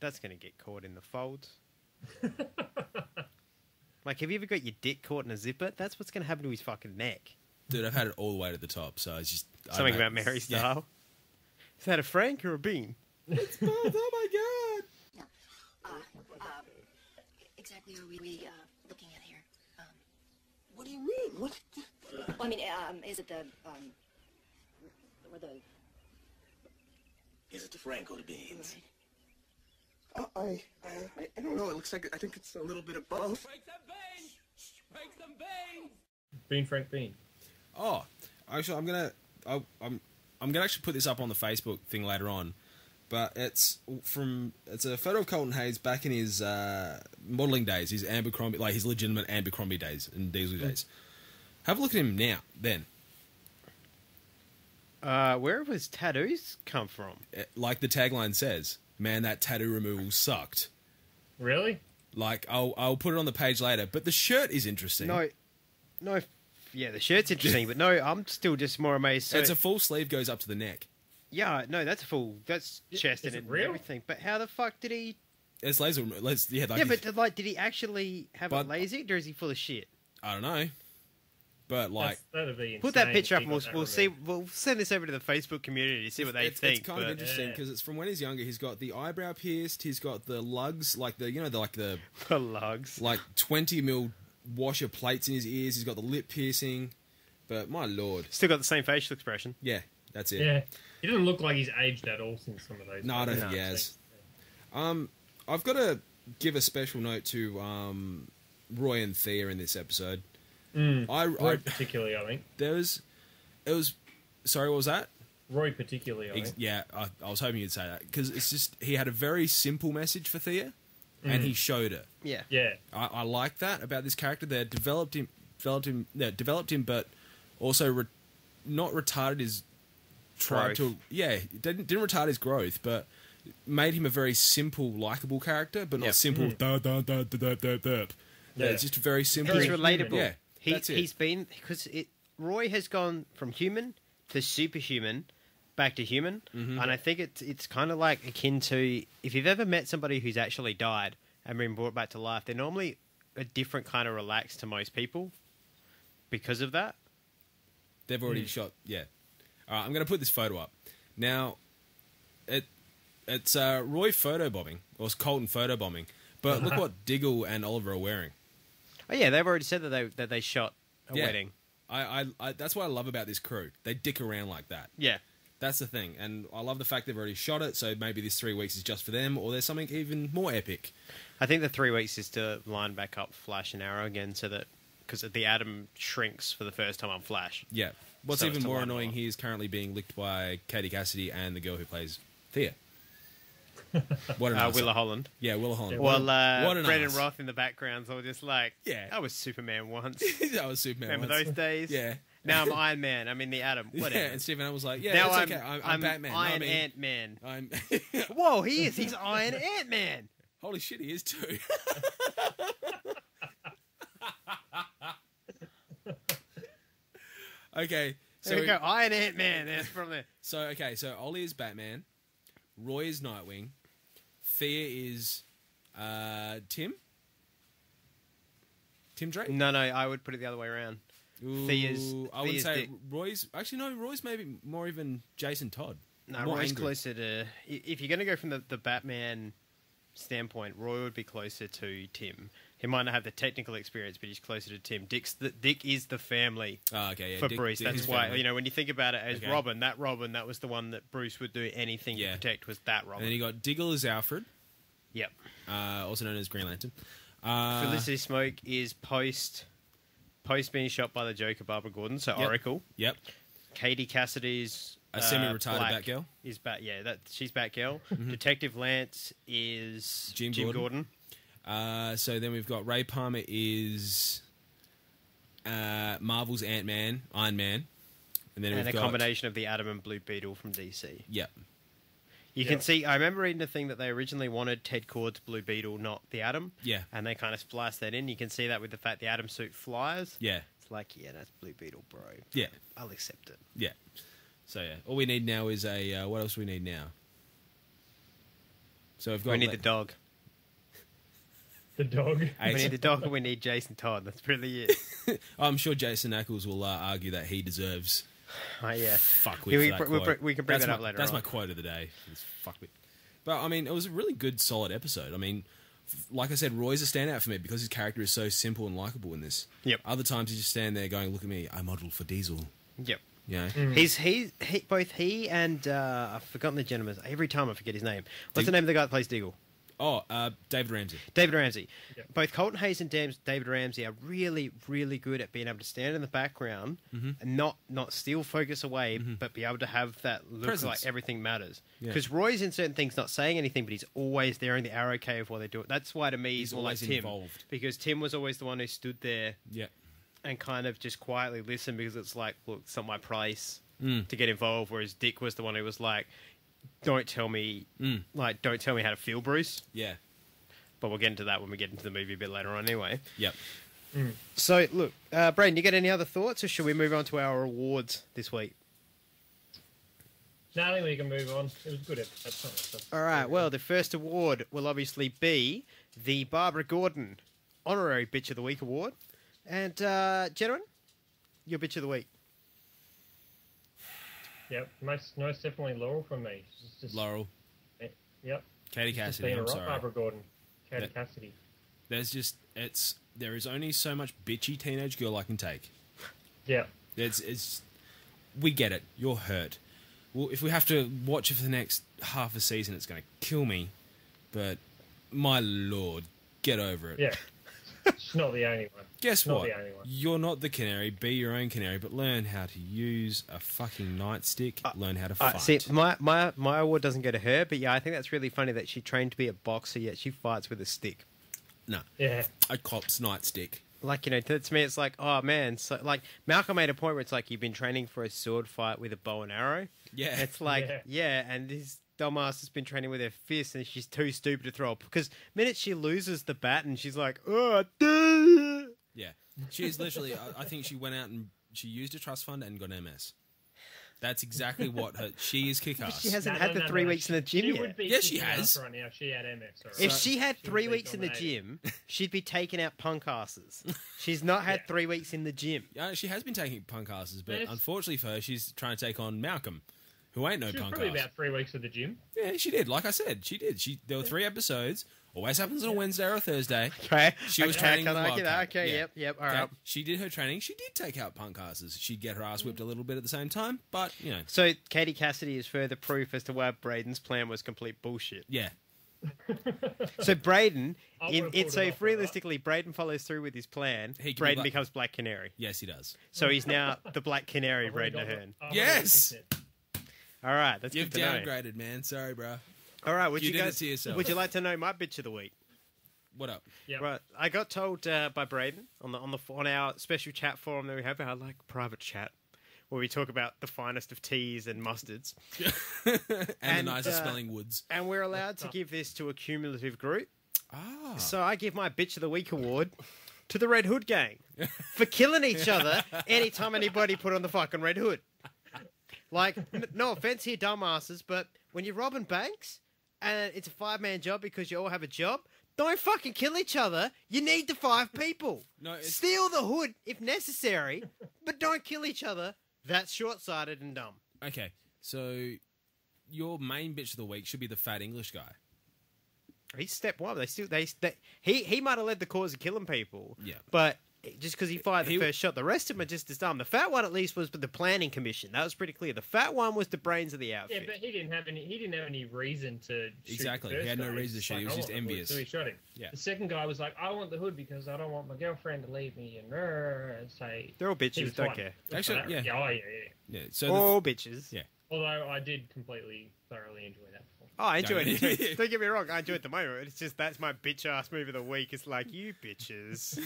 that's going to get caught in the folds. like, have you ever got your dick caught in a zipper? That's what's going to happen to his fucking neck. Dude, I've had it all the way to the top, so it's just Something don't about Mary Yeah. style. Is that a Frank or a bean? oh my god! exactly are we, we uh, looking at here? Um, What do you mean? What? Well, I mean, um, is it the um, or the Is it the Franco the beans? Uh, I, I, I don't know. It looks like I think it's a little bit of both. Bean Frank Bean. Oh, actually, I'm gonna I, I'm I'm gonna actually put this up on the Facebook thing later on, but it's from it's a photo of Colton Haynes back in his uh, modeling days, his Abercrombie, like his legitimate Abercrombie days and Diesel days. Have a look at him now. Then, Uh, where have his tattoos come from? Eh, like the tagline says, "Man, that tattoo removal sucked." Really? Like I'll I'll put it on the page later, but the shirt is interesting. No, no, yeah, the shirt's interesting, but no, I'm still just more amazed. So, it's a full sleeve goes up to the neck. yeah, no, that's a full, that's chest is and it everything. But how the fuck did he? It's laser. Let's yeah. Like, yeah, but like, did he actually have But- it lasered, or is he full of shit? I don't know. But like, that'd be Put that picture up, and we'll, we'll see. We'll send this over to the Facebook community to see what they it's, think. it's kind of but- interesting Yeah. because it's from when he's younger. He's got the eyebrow pierced. He's got the lugs, like the you know, the, like the For lugs. like twenty mil washer plates in his ears. He's got the lip piercing. But my lord, Still got the same facial expression. yeah, that's it. Yeah, he doesn't look like he's aged at all since some of those. No, I don't photos. think he has. Um, I've got to give a special note to um, Roy and Thea in this episode. Mm. I, Roy I particularly, I think. there was, it was. Sorry, what was that? Roy particularly, I Ex- think. yeah, I, I was hoping you'd say that because it's just he had a very simple message for Thea, and he showed it. Yeah. Yeah, I, I like that about this character. They developed him, developed him, yeah, developed him, but also re- not retarded his tried Growth. to yeah didn't didn't retard his growth, but made him a very simple, likable character, but not Yep. simple. Da, da, da, da, da, da, da. Yeah, Yeah. it's just very simple. He's relatable. Yeah, he, that's it. He's been because it. Roy has gone from human to superhuman, back to human, Mm-hmm. and I think it's it's kind of like akin to if you've ever met somebody who's actually died and been brought back to life. They're normally a different kind of relaxed to most people because of that. They've already shot. Yeah. All right, I'm going to put this photo up now. It it's uh, Roy photobombing or it's Colton photobombing, but look what Diggle and Oliver are wearing. Oh yeah, they've already said that they that they shot a Yeah. wedding. I, I, I that's what I love about this crew. They dick around like that. Yeah. That's the thing, and I love the fact they've already shot it. So maybe this three weeks is just for them, or there's something even more epic. I think the three weeks is to line back up Flash and Arrow again, so that because the Atom shrinks for the first time on Flash. Yeah. What's So even more annoying, he is currently being licked by Katie Cassidy and the girl who plays Thea. What an Uh. Willa Holland. Yeah, Willa Holland. Yeah, Well, uh, what an Brandon ass. Routh in the background's all just like, Yeah. I was Superman once. I was Superman. Remember once. those days? Yeah. Now I'm Iron Man. I'm in the Atom. Whatever. Yeah, and Stephen Amell was like, "Yeah, now it's I'm, okay. I'm, I'm Batman. Iron I mean, Ant Man. I'm Whoa, he is. He's Iron Ant Man. holy shit, he is too." okay, so There we go. Iron Ant Man. That's from there. so okay, so Ollie is Batman, Roy is Nightwing, Thea is uh, Tim. Tim Drake. No, no, I would put it the other way around. Thea's- Ooh, I would Thea's say Dick. Roy's. Actually, no. Roy's maybe more even Jason Todd. No, More Roy's angry. closer to. If you're going to go from the, the Batman standpoint, Roy would be closer to Tim. He might not have the technical experience, but he's closer to Tim. Dick's the, Dick is the family Oh, okay, yeah. for Dick- Bruce. Dick That's why family. you know when you think about it as Okay. Robin, that Robin, that was the one that Bruce would do anything Yeah. to protect. Was that Robin. And then you got Diggle as Alfred, yep. uh, also known as Green Lantern. Uh, Felicity Smoak is post post being shot by the Joker, Barbara Gordon. So Yep. Oracle. Yep. Katie Cassidy's A uh, semi-retarded Black Batgirl. is Bat. Yeah, that she's Batgirl. Detective Lance is Jim Jim, Gordon. Gordon. Uh, so then we've got Ray Palmer is uh, Marvel's Ant Man, Iron Man, and then and we've a got combination of the Atom and Blue Beetle from DC. Yep. You Yeah. can see. I remember reading a thing that they originally wanted Ted Kord's Blue Beetle, not the Atom. Yeah. And they kind of spliced that in. You can see that with the fact the Atom suit flies. Yeah. It's like, yeah, that's Blue Beetle, bro. Yeah. I'll accept it. Yeah. So yeah, all we need now is a. Uh, what else do we need now? So we've got. we need Le- the dog. The dog. Hey, We need the dog, and we need Jason Todd. That's really it. I'm sure Jensen Ackles will uh, argue that he deserves Oh, yeah. fuck with Yeah, we that br- we quote. br- we can bring that's that up my, later That's on. my quote of the day. Fuck with. But I mean, it was a really good, solid episode. I mean, f- like I said, Roy's a standout for me because his character is so simple and likable in this. Yep. Other times you just stand there going, "Look at me, I modelled for Diesel." Yep. Yeah. know. He's he, he both he and uh, I've forgotten the gentleman's. Every time I forget his name. What's Dig- the name of the guy that plays Diggle? Oh, uh, David Ramsey. David Ramsey. Yep. Both Colton Haynes and David Ramsey are really, really good at being able to stand in the background and not not steal focus away, but be able to have that look Presence. like everything matters. Yeah. Because Roy's in certain things not saying anything, but he's always there in the arrow cave while they do it. That's why to me he's, He's more like always Tim, involved. because Tim was always the one who stood there Yeah. and kind of just quietly listened because it's like, look, it's not my place Mm. to get involved. Whereas Dick was the one who was like, don't tell me, Mm. like, don't tell me how to feel, Bruce. Yeah. But we'll get into that when we get into the movie a bit later on, anyway. Yep. So, look, uh, Braden, you got any other thoughts, or should we move on to our awards this week? No, I think we can move on. It was good. That's not All right. Well, the first award will obviously be the Barbara Gordon Honorary Bitch of the Week award. And, uh, gentlemen, your Bitch of the Week. Yep, most most definitely Laurel from me. Just, just, Laurel, eh, Yep. Katie Just Cassidy. being a I'm rock, sorry. Barbara Gordon, Katie Yeah. Cassidy. There's just it's there is only so much bitchy teenage girl I can take. Yeah. It's it's we get it. You're hurt. Well, if we have to watch it for the next half a season, it's going to kill me. But my lord, get over it. Yeah. She's not the only one. Guess Not what? the only one. You're not the canary. Be your own canary, but learn how to use a fucking nightstick. learn how to Uh, fight. see, my, my, my award doesn't go to her, but yeah, I think that's really funny that she trained to be a boxer, yet she fights with a stick. no, Yeah. a cop's nightstick. Like, you know, to, to me, it's like, oh man, so like Malcolm made a point where it's like you've been training for a sword fight with a bow and arrow. Yeah. It's like, yeah, Yeah. and this dumbass has been training with her fists and she's too stupid to throw. Because minute she loses the bat, and she's like, oh, duh. Yeah, she's literally. I, I think she went out and she used a trust fund and got MS. That's exactly what her. She is kick ass. She hasn't No, had no, the no, three no. weeks in the gym she yet. Would be Yes, she kicking ass has. Right now, she had MS. All right. If she had She would three be weeks in the nominated. gym, she'd be taking out punk asses. She's not had Yeah. three weeks in the gym. Yeah, she has been taking punk asses, but Yes. unfortunately for her, she's trying to take on Malcolm, who ain't no She was punk probably ass. about three weeks at the gym. Yeah, she did. Like I said, she did. She there were three episodes. Always happens on a Wednesday or a Thursday. Okay. She was okay, training can with I get that? Okay, Yeah. yep, yep. All Okay? right. She did her training. She did take out punk asses. She'd get her ass mm. whipped a little bit at the same time, but you know, So Katie Cassidy is further proof as to why Braden's plan was complete bullshit. yeah. So Braden, in, would've in, pulled so if off, alright. realistically Braden follows through with his plan, He can be Braden black- becomes Black Canary. Yes, he does. So he's now the Black Canary, I've Braden got Ahern. it. I've Yes! Fixed it. All right, that's You've good to know. downgraded, man. Sorry, bro. All right, would You you, did it guys? to yourself. Would you like to know my bitch of the week? What up? Yeah. Right, I got told uh, by Braden on the on the on our special chat forum that we have, our like private chat, where we talk about the finest of teas and mustards, And, And, the nicest uh, spelling woods. and we're allowed to give this to a cumulative group. Ah. So I give my bitch of the week award to the Red Hood gang for killing each other anytime anybody put on the fucking Red Hood. Like, n- no offense here, dumbasses, but when you're robbing banks and it's a five man job because you all have a job, don't fucking kill each other. You need the five people. No, it's- Steal the hood if necessary, but don't kill each other. That's short sighted and dumb. Okay, so your main bitch of the week should be the fat English guy. He's step one. They still they, they he he might have led the cause of killing people. Yeah. but just because he fired the He- first shot, the rest of them are just as dumb. The fat one at least was the planning commission. That was pretty clear. The fat one was the brains of the outfit. Yeah, but he didn't have any. He didn't have any reason to. shoot Exactly. the He had no guy. reason to shoot. He was just want the hood," envious. So he shot him. Yeah. The second guy was like, "I want the hood because I don't want my girlfriend to leave me," and, and say They're all bitches. Don't fighting. care. Actually, So, yeah. Oh yeah, yeah. Yeah. So the, All bitches. yeah. Although I did completely thoroughly enjoy that. Film. Oh, I enjoyed it too. Don't get me wrong. I enjoyed the moment. It's just that's my bitch ass movie of the week. It's like you bitches.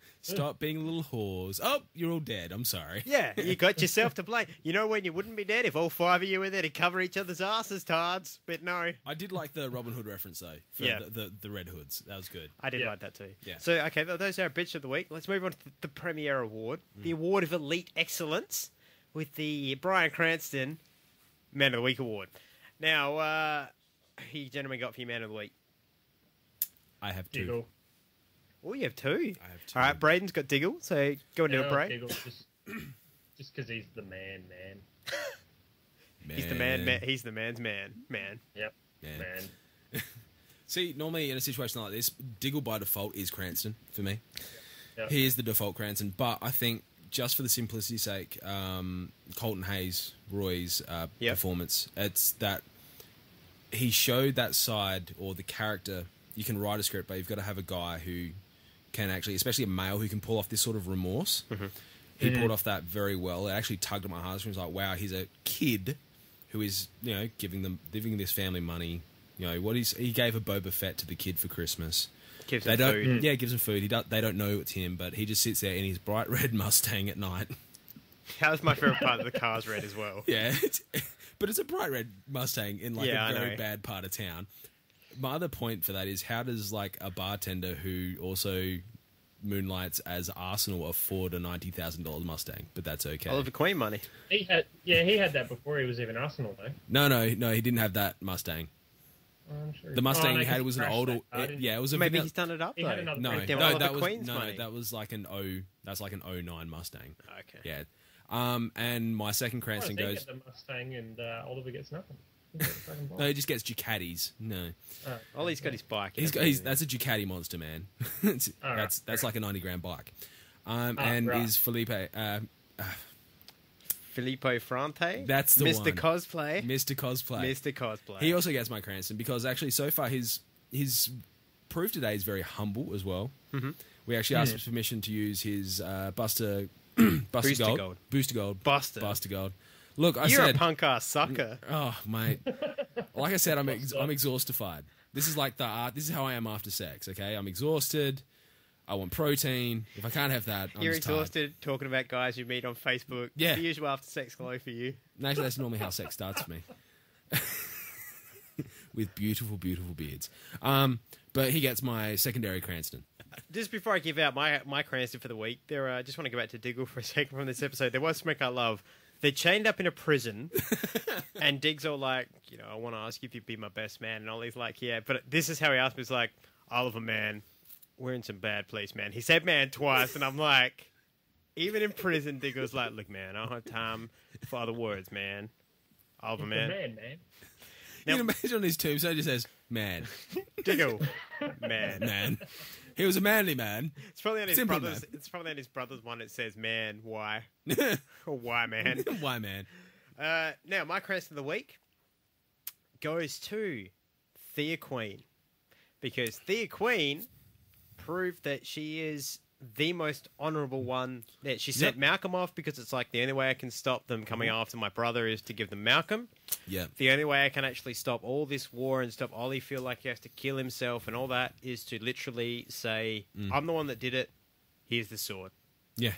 stop being little whores. Oh, you're all dead. I'm sorry. yeah, you got yourself to blame. You know when you wouldn't be dead if all five of you were there to cover each other's asses, tards. But no, I did like the Robin Hood reference though. For Yeah. The, the the Red Hoods. That was good. I did Yeah. like that too. Yeah. So okay, those are our bitch of the week. Let's move on to the Premier Award, mm. the Award of Elite Excellence, with the Bryan Cranston Man of the Week Award. Now, uh, who you gentlemen got for your Man of the Week? I have two. Diggle. Oh, you have two. I have two. All right, Braden's got Diggle, so go into Yeah, it, I Braden. Diggle just just because he's the man, man. He's the man, man. He's the man's man, man. Yep, Man. man. See, normally in a situation like this, Diggle by default is Cranston for me. Yep. He is the default Cranston, but I think just for the simplicity's sake, um, Colton Haynes, Roy's uh, Yep. performance, it's that he showed that side or the character. You can write a script, but you've got to have a guy who can actually, especially a male, who can pull off this sort of remorse. He pulled off that very well. It actually tugged at my heartstrings. Like, wow, he's a kid who is, you know, giving them, giving this family money. You know, what he's, he gave a Boba Fett to the kid for Christmas. Gives They him don't, food. yeah, gives him food. He don't, they don't know it's him, but he just sits there in his bright red Mustang at night. That was my favorite part of the car's red as well. Yeah, it's, but it's a bright red Mustang in like Yeah, I a very bad part of town. My other point for that is how does like a bartender who also moonlights as Arsenal afford a ninety thousand dollars Mustang, but that's okay. Oliver Queen money. He had, yeah, he had that before he was even Arsenal though. No, no, no, he didn't have that Mustang. I'm sure. The Mustang Oh, no, he had was an crashed older. it- yeah, it was a Maybe vanilla- he's done it up He though. had another No, Then Then no, that was Queen's no, money. that was like an O. That's like an 09 Mustang. Okay. Yeah. Um, and my second he? Cranston Why goes. get the Mustang and uh, Oliver gets nothing. He gets the fucking bike. No, he just gets Ducatis. No, Ollie's got his bike. he's got. He's, that's a Ducati monster, man. It's- All right, that's that's like a 90 grand bike. Um, Ah, and right. is Felipe uh, Filippo Frante. That's the Mr. one. Cosplay. Mr. Cosplay? Mr. Cosplay. He also gets my Cranston because actually so far his his proof today is very humble as well. Mm-hmm. We actually asked him permission to use his uh, Buster Buster Booster Gold. Gold. Booster Gold Buster. Buster Gold. Look, I You're said, a punk ass sucker. oh mate, like I said, I'm ex- I'm exhaustified. This is like the art. This is how I am after sex. Okay, I'm exhausted. I want protein. If I can't have that, I'm You're just tired. exhausted talking about guys you meet on Facebook. Yeah. The usual after sex glow for you. And Actually, that's normally how sex starts for me. With beautiful, beautiful beards. Um, but he gets my secondary Cranston. Just before I give out my my Cranston for the week, there uh, just want to go back to Diggle for a second from this episode. There was Smoke I Love. They're chained up in a prison, and Dig's all like, you know, I want to ask you if you'd be my best man, and Ollie's like, yeah, but this is how he asked me. He's like, Oliver, man, we're in some bad place, man. He said man twice, and I'm like, even in prison, Diggle's like, look, man, I don't have time for other words, man. Oliver, The man, man, man. You can imagine on his tombstone it just says, man, Diggle, man. man. He was a manly man. It's probably on his Simple, brother's. man. It's probably on his brother's one. It says, "Man, why?" or "Why, man?" Why, man? Uh, now, my crest of the week goes to Thea Queen because Thea Queen proved that she is the most honourable one. that she sent Yep. Mm-hmm. Malcolm off because it's like the only way I can stop them coming after my brother is to give them Malcolm. Yeah. The only way I can actually stop all this war and stop Ollie feel like he has to kill himself and all that is to literally say, Mm. "I'm the one that did it. Here's the sword. Yeah.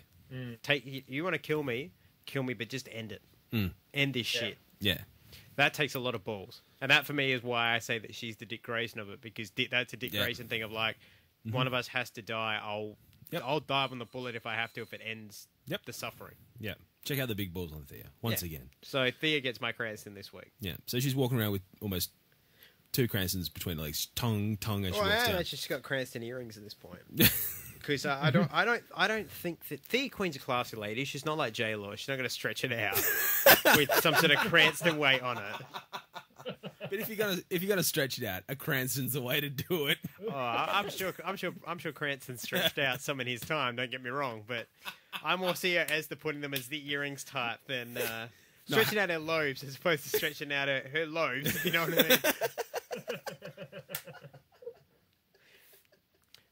Take you, you want to kill me, kill me, but just end it. Mm. End this shit." Yeah. That takes a lot of balls, and that for me is why I say that she's the Dick Grayson of it because Di- that's a Dick Yeah. Grayson thing of like, one of us has to die. I'll Yep. I'll dive on the bullet if I have to if it ends Yep. the suffering. Yeah. Check out the big balls on Thea once Yeah. again. So Thea gets my Cranston this week. Yeah. So she's walking around with almost two Cranstons between her legs, tongue, tongue as she Well, walks I down. actually she's got Cranston earrings at this point. Because uh, I don't, I don't, I don't think that Thea Queen's a classy lady. She's not like J Law. She's not going to stretch it out with some sort of Cranston weight on it. But if you're gonna if you're gonna stretch it out, a Cranston's the way to do it. Oh, I- I'm sure, I'm sure, I'm sure Cranston stretched out some in his time. Don't get me wrong, but I more see her as the putting them as the earrings type than uh, stretching out her lobes as opposed to stretching out her, her lobes. You know what I mean.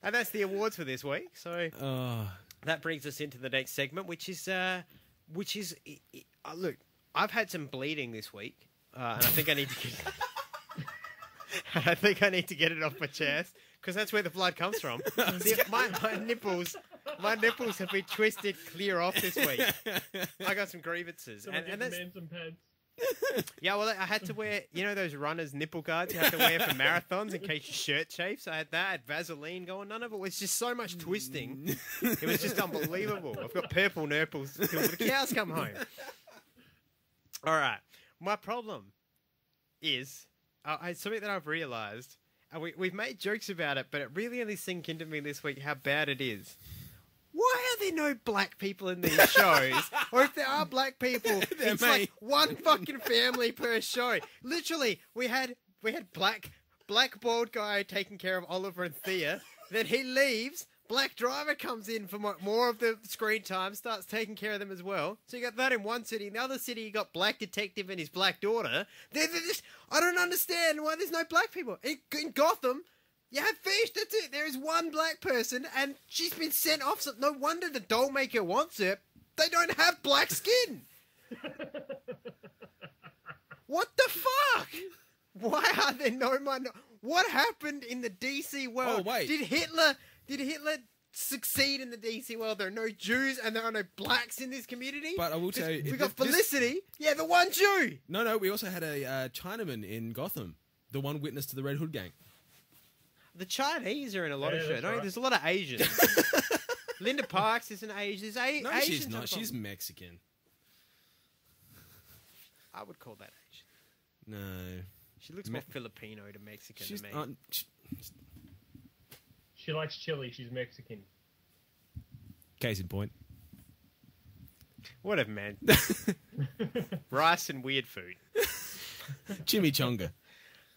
and that's the awards for this week. So Oh, that brings us into the next segment, which is, uh, which is, uh, look, I've had some bleeding this week, uh, and I think I need to get, I think I need to get it off my chest because that's where the blood comes from. See, my, my nipples, my nipples have been twisted clear off this week. I got some grievances, Someone and, and that's man some pads. yeah. Well, I had to wear, you know, those runners nipple guards you have to wear for marathons in case your shirt chafes. I had that, I had Vaseline going. None of it was just so much twisting. It was just unbelievable. I've got purple nipples till the cows come home. All right. My problem is uh, it's something that I've realised, and we, we've made jokes about it, but it really only sink into me this week how bad it is. Why are there no black people in these shows? or if there are black people, it's like one fucking family per show. Literally, we had we had black black bald guy taking care of Oliver and Thea. Then he leaves. Black driver comes in for more of the screen time, starts taking care of them as well. So you got that in one city. In the other city, you got black detective and his black daughter. They're, they're just, I don't understand why there's no black people in, in Gotham. You have fish. That's it. There is one black person, and she's been sent off. So no wonder the doll maker wants her. They don't have black skin. what the fuck? Why are there no min- What happened in the DC world? Oh, wait. Did Hitler? Did Hitler succeed in the DC world? There are no Jews and there are no blacks in this community. But I will tell you, we this- got this- Felicity. Yeah, the one Jew. no, no. We also had a uh, Chinaman in Gotham, the one witness to the Red Hood gang. The Chinese are in a lot of Yeah, shit. that's right. There's a lot of Asians. Linda Parks is an Asian. There's a- No, Asians she's have not. She's problem. Mexican. I would call that Asian. No, She looks Me- more Filipino to Mexican she's to me. not. sh- She likes chili. She's Mexican. Case in point. Whatever, man. Rice and weird food. Chimichanga.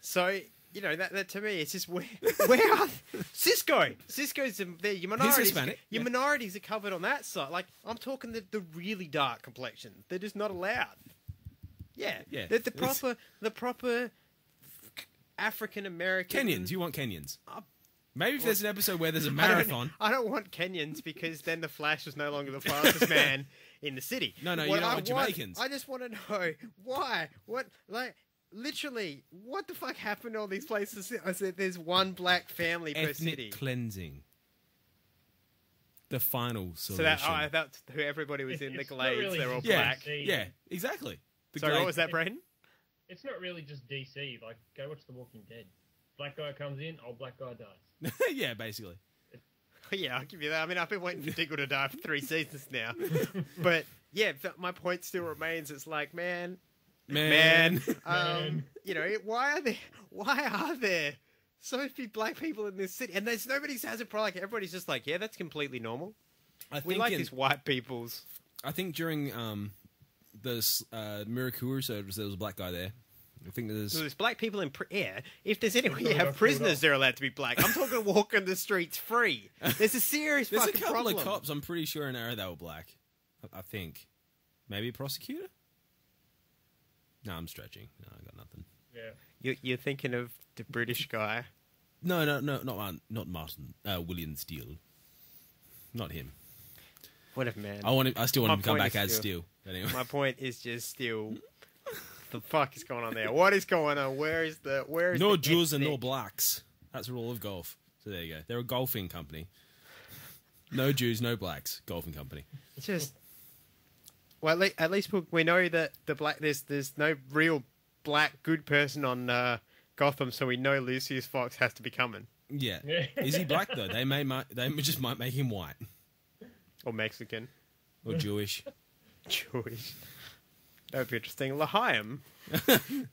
So you know that, that to me, it's just where where are Cisco? Cisco's the, the your minorities. Hispanic, Your yeah. minorities are covered on that side. Like I'm talking the, the really dark complexion. They're just not allowed. Yeah, Yeah. The, the proper the proper African American Kenyans. You want Kenyans? Uh, Maybe if there's an episode where there's a I don't- marathon. I don't, want Kenyans because then the Flash is no longer the fastest man in the city. No, no, you don't I want Jamaicans. I just want to know why. What like literally what the fuck happened to all these places? I said there's one black family per Ethnic city. cleansing. The final solution. so solution. that oh, that's who everybody was in the It's not glades. really They're all yeah, black. DC. yeah, exactly. The Sorry, great- what was that, Braden? It's not really just DC. Like, go watch The Walking Dead. Black guy comes in, old black guy dies. yeah, basically. Yeah, I'll give you that. I mean, I've been waiting for Diggle to die for three seasons now, but yeah, my point still remains. It's like, man, Man, man. Um, Man. you know, why are there? Why are there so few black people in this city? And there's nobody has a problem. Like everybody's just like, yeah, that's completely normal. I We like in- these white people's. I think during um, this uh, Mirakuru service, there was a black guy there. I think there's. So there's black people in. Pri- yeah, if there's anywhere you have prisoners, they're allowed to be black. I'm talking walking the streets free. There's a serious There's a couple problem. of cops. I'm pretty sure in Arrow they were black. I, I think. Maybe a prosecutor. No, I'm stretching. No, I got nothing. Yeah. You, you're thinking of the British guy. No, no, no, not Martin, not Martin. Uh, William Steele. Not him. What if man. I want. Him, I still want My him to come back as still- Steele. Anyway, My point is just still. The fuck is going on there? What is going on? Where is the where is no the Jews and no blacks. That's the rule of golf. So there you go. They're a golfing company. No Jews, no blacks. Golfing company. just well at least, we- we know that the black there's there's no real black good person on uh, Gotham, so we know Lucius Fox has to be coming Yeah. Yeah. Is he black though? They may. mi- They just might make him white or Mexican, or Jewish. Jewish. That would be interesting. Lahayim.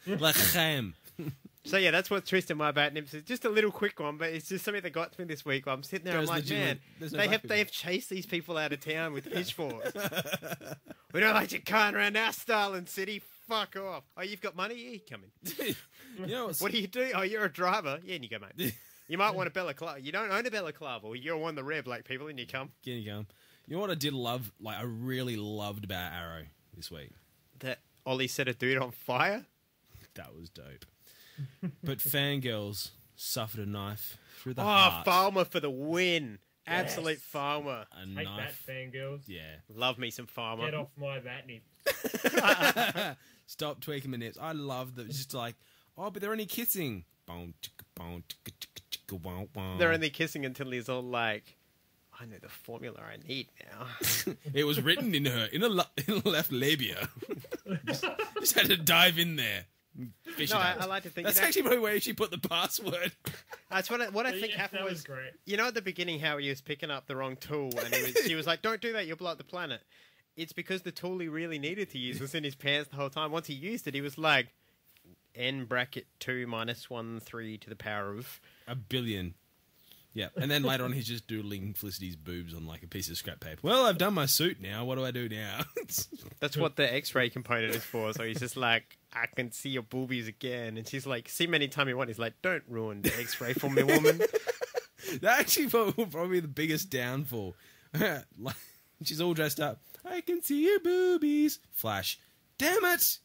Lachem. So yeah, that's what twisted my bat nips is. Just a little quick one, but it's just something that got to me this week. I'm sitting there, I'm There's like, legitimate- man, there's no they black have people. they have chased these people out of town with pitchforks. we don't like you carting around our Starling City. Fuck off. Oh, you've got money? Yeah, you come in. you know what's, What do you do? Oh, you're a driver. Yeah, and you go, mate. You might want a Bella Club. You don't own a Bella Club, or you're one of the rare black people, and you come. Guinea gum. You know what I did love? Like I really loved about Arrow this week. That Ollie set a dude on fire. That was dope. but fangirls suffered a knife through the Oh, heart. Palmer for the win. Absolute Yes. Palmer. A Take that, fangirls. Yeah. Love me some Palmer. Get off my bat nip. Stop tweaking my nips. I love that. Just like, oh, but they're only kissing. They're only kissing until he's all like, I know the formula I need now. It was written in her in a, in the left labia. just, just had to dive in there. Fish No, it I- out. I like to think that's that- actually probably where she put the password. That's what I, what I think Yeah, happened that was, was great. you know, at the beginning, how he was picking up the wrong tool, and he was, she was like, "Don't do that, you'll blow up the planet." It's because the tool he really needed to use was in his pants the whole time. Once he used it, he was like, "n bracket two minus one three to the power of." A billion. Yeah, and then later on he's just doodling Felicity's boobs on like a piece of scrap paper. Well, I've done my suit now. What do I do now? That's what the X-ray component is for. So he's just like, "I can see your boobies again," and she's like, "See many anytime you want." He's like, "Don't ruin the X-ray for me, woman." that actually probably, probably the biggest downfall. like, she's all dressed up. I can see your boobies. Flash. Damn it!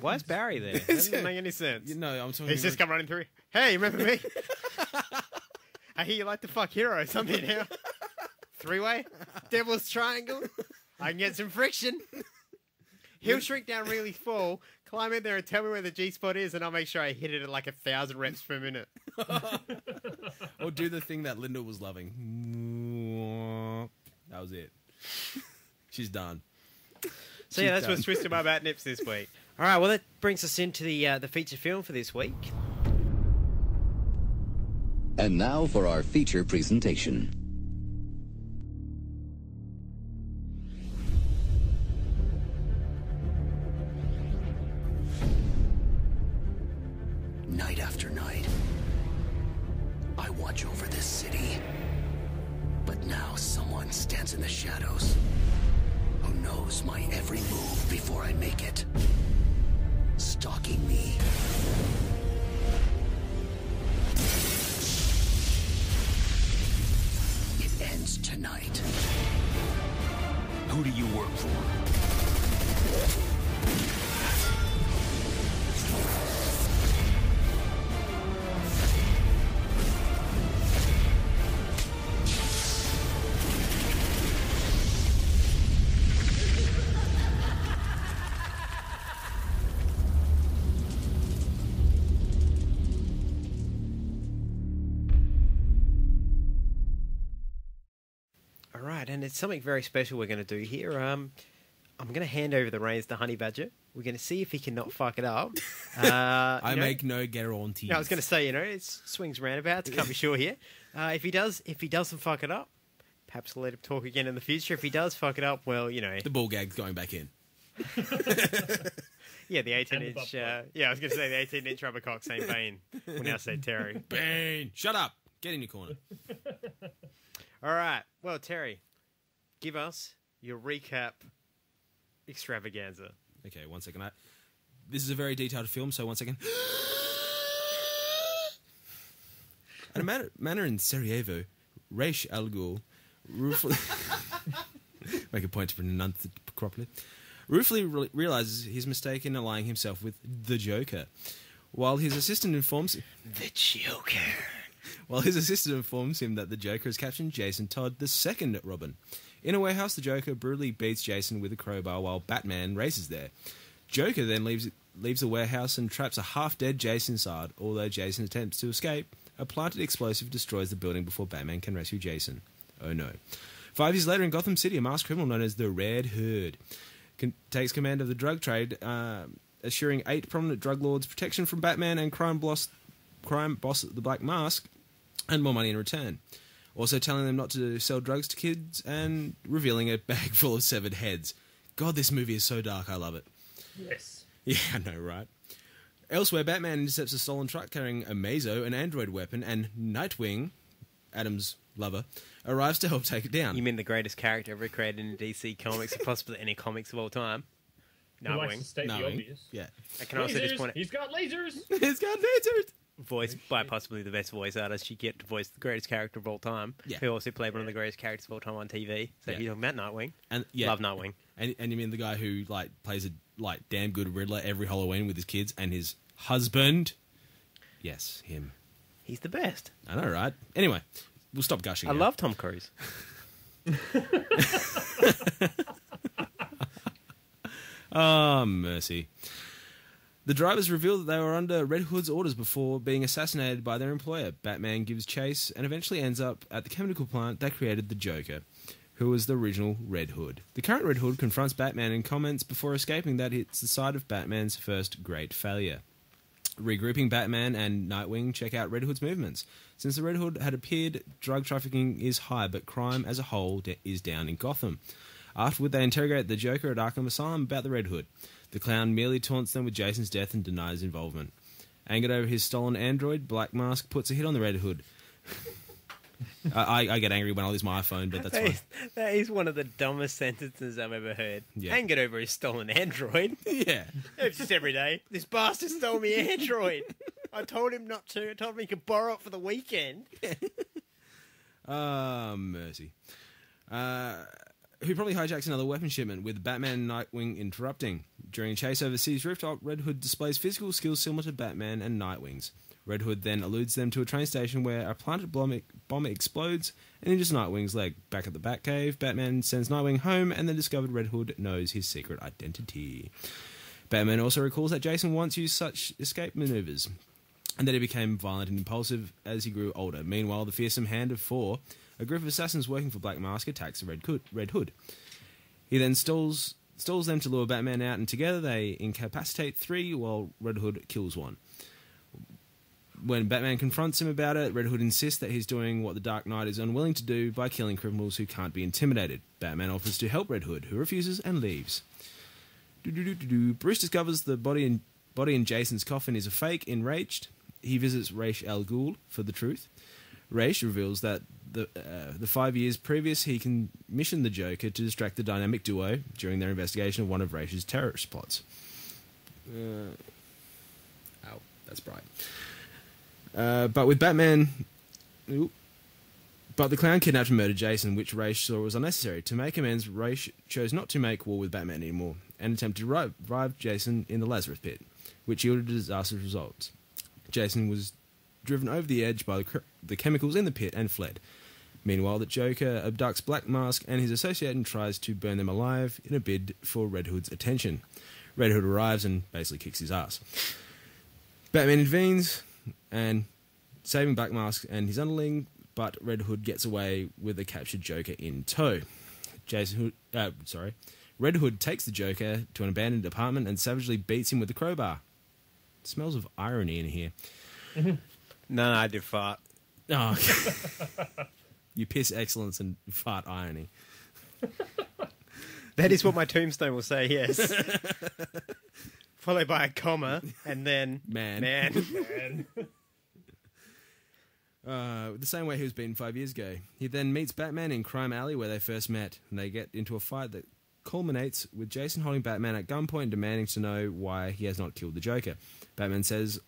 Why is Barry there? That doesn't make any sense. You know, I'm talking. He's just come running through. Hey, remember me? I hear you like to fuck heroes. Something now. Three way? Devil's triangle? I can get some friction. He'll shrink down really full, climb in there and tell me where the G spot is, and I'll make sure I hit it at like a thousand reps per minute. or do the thing that Linda was loving. That was it. She's done. So yeah, She's that's what's done. twisted my bat nips this week. All right, well that brings us into the uh, the feature film for this week. And now for our feature presentation. And it's something very special we're going to do here. Um, I'm going to hand over the reins to Honey Badger. We're going to see if he can not fuck it up. Uh, I know- make no guarantees. No, I was going to say, you know, it swings roundabouts. Can't be sure here. Uh, if he does, if he doesn't fuck it up, perhaps we'll let him talk again in the future. If he does fuck it up, well, you know, the ball gag's going back in. yeah, the 18 And the inch. butt Uh, yeah, I was going to say the 18 inch rubber cock, Saint Bane. We'll now say Terry. Bane, shut up. Get in your corner. All right. Well, Terry, give us your recap extravaganza. Okay, one second. I, this is a very detailed film, so one second. At a manor, manor in Sarajevo, Ra's al Ghul ruefully make a point to pronounce it properly. Ruefully re- realizes his mistake in allying himself with the Joker, while his assistant informs The Joker. while his assistant informs him that the Joker has captured Jason Todd, the second Robin. In a warehouse, the Joker brutally beats Jason with a crowbar while Batman races there. Joker then leaves leaves the warehouse and traps a half-dead Jason inside. Although Jason attempts to escape, a planted explosive destroys the building before Batman can rescue Jason. Oh no. Five years later in Gotham City, a masked criminal known as the Red Hood takes command of the drug trade, uh, assuring eight prominent drug lords protection from Batman and crime boss, crime boss the Black Mask and more money in return. Also telling them not to sell drugs to kids and revealing a bag full of severed heads. God, this movie is so dark. I love it. Yes. Yeah, I know, right? Elsewhere, Batman intercepts a stolen truck carrying Amazo, an android weapon, and Nightwing, Adam's lover, arrives to help take it down. You mean the greatest character ever created in DC comics, or possibly any comics of all time? He Nightwing. the Nightwing. obvious. Yeah. I can also just point out, He's got lasers. it's got lasers! Voiced by possibly the best voice artist you get to voice the greatest character of all time, Yeah. who also played one of the greatest characters of all time on TV. So Yeah. you're talking about Nightwing. And yeah, Love Nightwing. And, and you mean the guy who like plays a like damn good Riddler every Halloween with his kids and his husband? Yes, him. He's the best. I know, right? Anyway, we'll stop gushing. I now. love Tom Cruise. Ah, mercy. The drivers reveal that they were under Red Hood's orders before being assassinated by their employer. Batman gives chase and eventually ends up at the chemical plant that created the Joker, who was the original Red Hood. The current Red Hood confronts Batman and comments before escaping that it's the site of Batman's first great failure. Regrouping Batman and Nightwing check out Red Hood's movements. Since the Red Hood had appeared, drug trafficking is high, but crime as a whole is down in Gotham. Afterward, they interrogate the Joker at Arkham Asylum about the Red Hood. The clown merely taunts them with Jason's death and denies involvement. Angered over his stolen android, Black Mask puts a hit on the Red Hood. I, I, get angry when I lose my iPhone, but that's That fine. is, that is one of the dumbest sentences I've ever heard. Yeah. Get over his stolen android. Yeah. it's just every day. This bastard stole me android. I told him not to. I told him he could borrow it for the weekend. Ah, mercy. Uh, who probably hijacks another weapon shipment with Batman Nightwing interrupting. During a chase over City's rooftop, Red Hood displays physical skills similar to Batman and Nightwing's. Red Hood then eludes them to a train station where a planted bomb, bomb explodes and injures Nightwing's leg. Back at the Batcave, Batman sends Nightwing home and then discovered Red Hood knows his secret identity. Batman also recalls that Jason once used such escape maneuvers, and that he became violent and impulsive as he grew older. Meanwhile, the fearsome Hand of Four, a group of assassins working for Black Mask, attacks Red Hood. Red Hood. He then stalls stalls them to lure Batman out, and together they incapacitate three while Red Hood kills one. When Batman confronts him about it, Red Hood insists that he's doing what the Dark Knight is unwilling to do by killing criminals who can't be intimidated. Batman offers to help Red Hood, who refuses and leaves. Bruce discovers the body in, body in Jason's coffin is a fake. Enraged, he visits Ra's al Ghul for the truth. Ra's reveals that the uh, the five years previous he commissioned the Joker to distract the dynamic duo during their investigation of one of Raish's terrorist plots. Uh, ow, that's bright. Uh, but with Batman, Oop. but the clown kidnapped and murdered Jason, which Ra's saw was unnecessary. To make amends, Ra's chose not to make war with Batman anymore and attempted to revive- Jason in the Lazarus Pit, which yielded disastrous results. Jason was driven over the edge by the, cr- the chemicals in the pit and fled. Meanwhile, the Joker abducts Black Mask and his associate and tries to burn them alive in a bid for Red Hood's attention. Red Hood arrives and basically kicks his ass. Batman intervenes and saving Black Mask and his underling, but Red Hood gets away with the captured Joker in tow. Jason Hood, uh, sorry, Red Hood takes the Joker to an abandoned apartment and savagely beats him with a crowbar. smells of irony in here. No, no, I did fart. Oh, okay. you piss excellence and fart irony. That is what my tombstone will say. Yes. Followed by a comma and then Man. Man. And Uh, the same way he was beaten five years ago. He then meets Batman in Crime Alley where they first met, and they get into a fight that culminates with Jason holding Batman at gunpoint and demanding to know why he has not killed the Joker. Batman says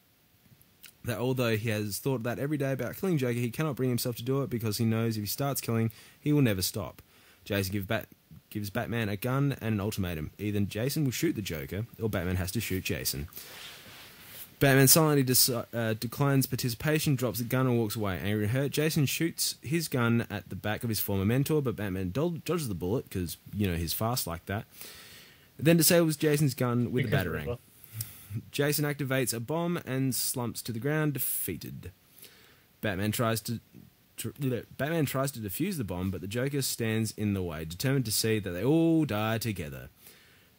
that although he has thought that every day about killing Joker, he cannot bring himself to do it because he knows if he starts killing, he will never stop. Jason give Bat- gives Batman a gun and an ultimatum. Either Jason will shoot the Joker, or Batman has to shoot Jason. Batman silently deci- uh, declines participation, drops the gun, and walks away. Angry and hurt, Jason shoots his gun at the back of his former mentor, but Batman do- dodges the bullet because, you know, he's fast like that. Then disables Jason's gun with a batarang. Jason activates a bomb and slumps to the ground, defeated. Batman tries to. Batman tries to defuse the bomb, but the Joker stands in the way, determined to see that they all die together.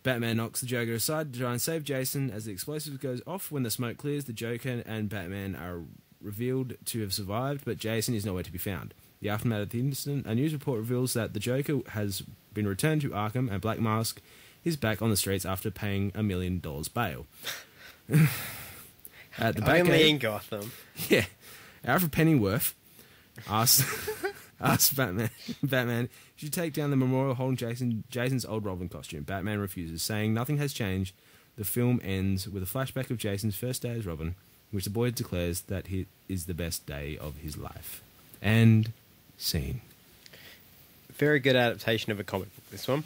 Batman knocks the Joker aside to try and save Jason. As the explosive goes off, when the smoke clears, the Joker and Batman are revealed to have survived, but Jason is nowhere to be found. The aftermath of the incident, a news report reveals that the Joker has been returned to Arkham and Black Mask is back on the streets after paying a million dollars bail. At the Only Batcave, in Gotham. yeah, Alfred Pennyworth asks asks Batman, Batman, should you take down the memorial holding Jason Jason's old Robin costume? Batman refuses, saying nothing has changed. The film ends with a flashback of Jason's first day as Robin, in which the boy declares that he is the best day of his life. And scene. Very good adaptation of a comic book. This one.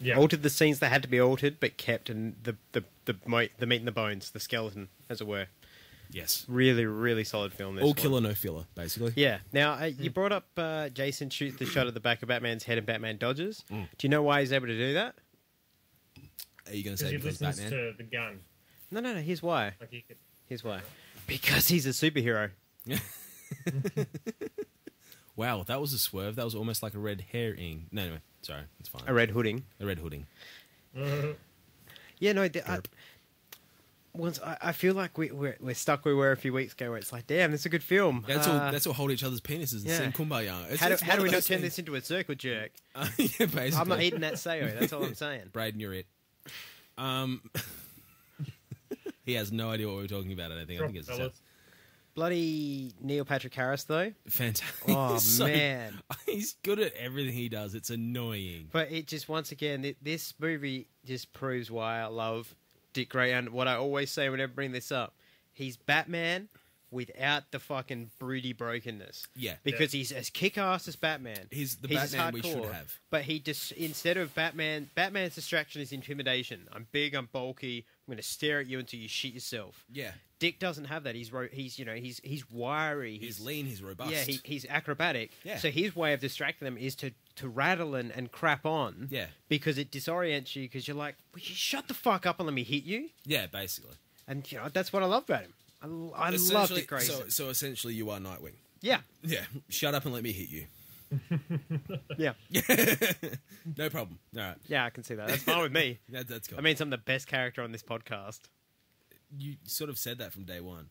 yeah, Altered the scenes that had to be altered, but kept in the the the, mo- the meat and the bones, the skeleton, as it were. Yes. Really, really solid film. This All one. killer, no filler, basically. Yeah. Now uh, you brought up uh, Jason shoots the shot at the back of Batman's head and Batman dodges. Mm. Do you know why he's able to do that? Are you going to say he because listens Batman? to the gun. No, no, no. Here's why. Like he could, Here's why. Because he's a superhero. Wow, that was a swerve. That was almost like a red herring. No, anyway, sorry, it's fine. A red hooding. A red hooding. Yeah, no. The, I, once I, I feel like we, we're we're stuck where we were a few weeks ago, where it's like, damn, this is a good film. That's Uh, all. That's all. Hold each other's penises and yeah. sing kumbaya. It's, how do, how do we not turn things. this into a circle jerk? Uh, yeah, basically. I'm not eating that sayo. That's all I'm saying. Braden, you're it. Um, he has no idea what we're talking about. I don't think. I think it's fellas. Bloody Neil Patrick Harris, though. fantastic. Oh He's so- man! he's good at everything he does. It's annoying. But it just once again, this movie just proves why I love Dick Gray And what I always say whenever I bring this up, he's Batman without the fucking broody brokenness. Yeah. because he's as kick-ass as Batman. He's the as Batman we should hardcore, have. But he just instead of Batman, Batman's distraction is intimidation. I'm big, I'm bulky. I'm going to stare at you until you shit yourself. Yeah, Dick doesn't have that. He's ro- he's you know he's he's wiry. he's lean. He's robust. Yeah, he, he's acrobatic. Yeah. So his way of distracting them is to, to rattle and, and crap on. Yeah. Because it disorients you because you're like, Will you shut the fuck up and let me hit you? yeah, basically. And you know that's what I love about him. I love Essentially- Dick Grayson. So, so essentially, you are Nightwing. yeah. Yeah, shut up and let me hit you. Yeah. No problem. All right, Yeah, I can see that. That's fine with me. that, that's cool. I mean, I'm the best character on this podcast. You sort of said that from day one.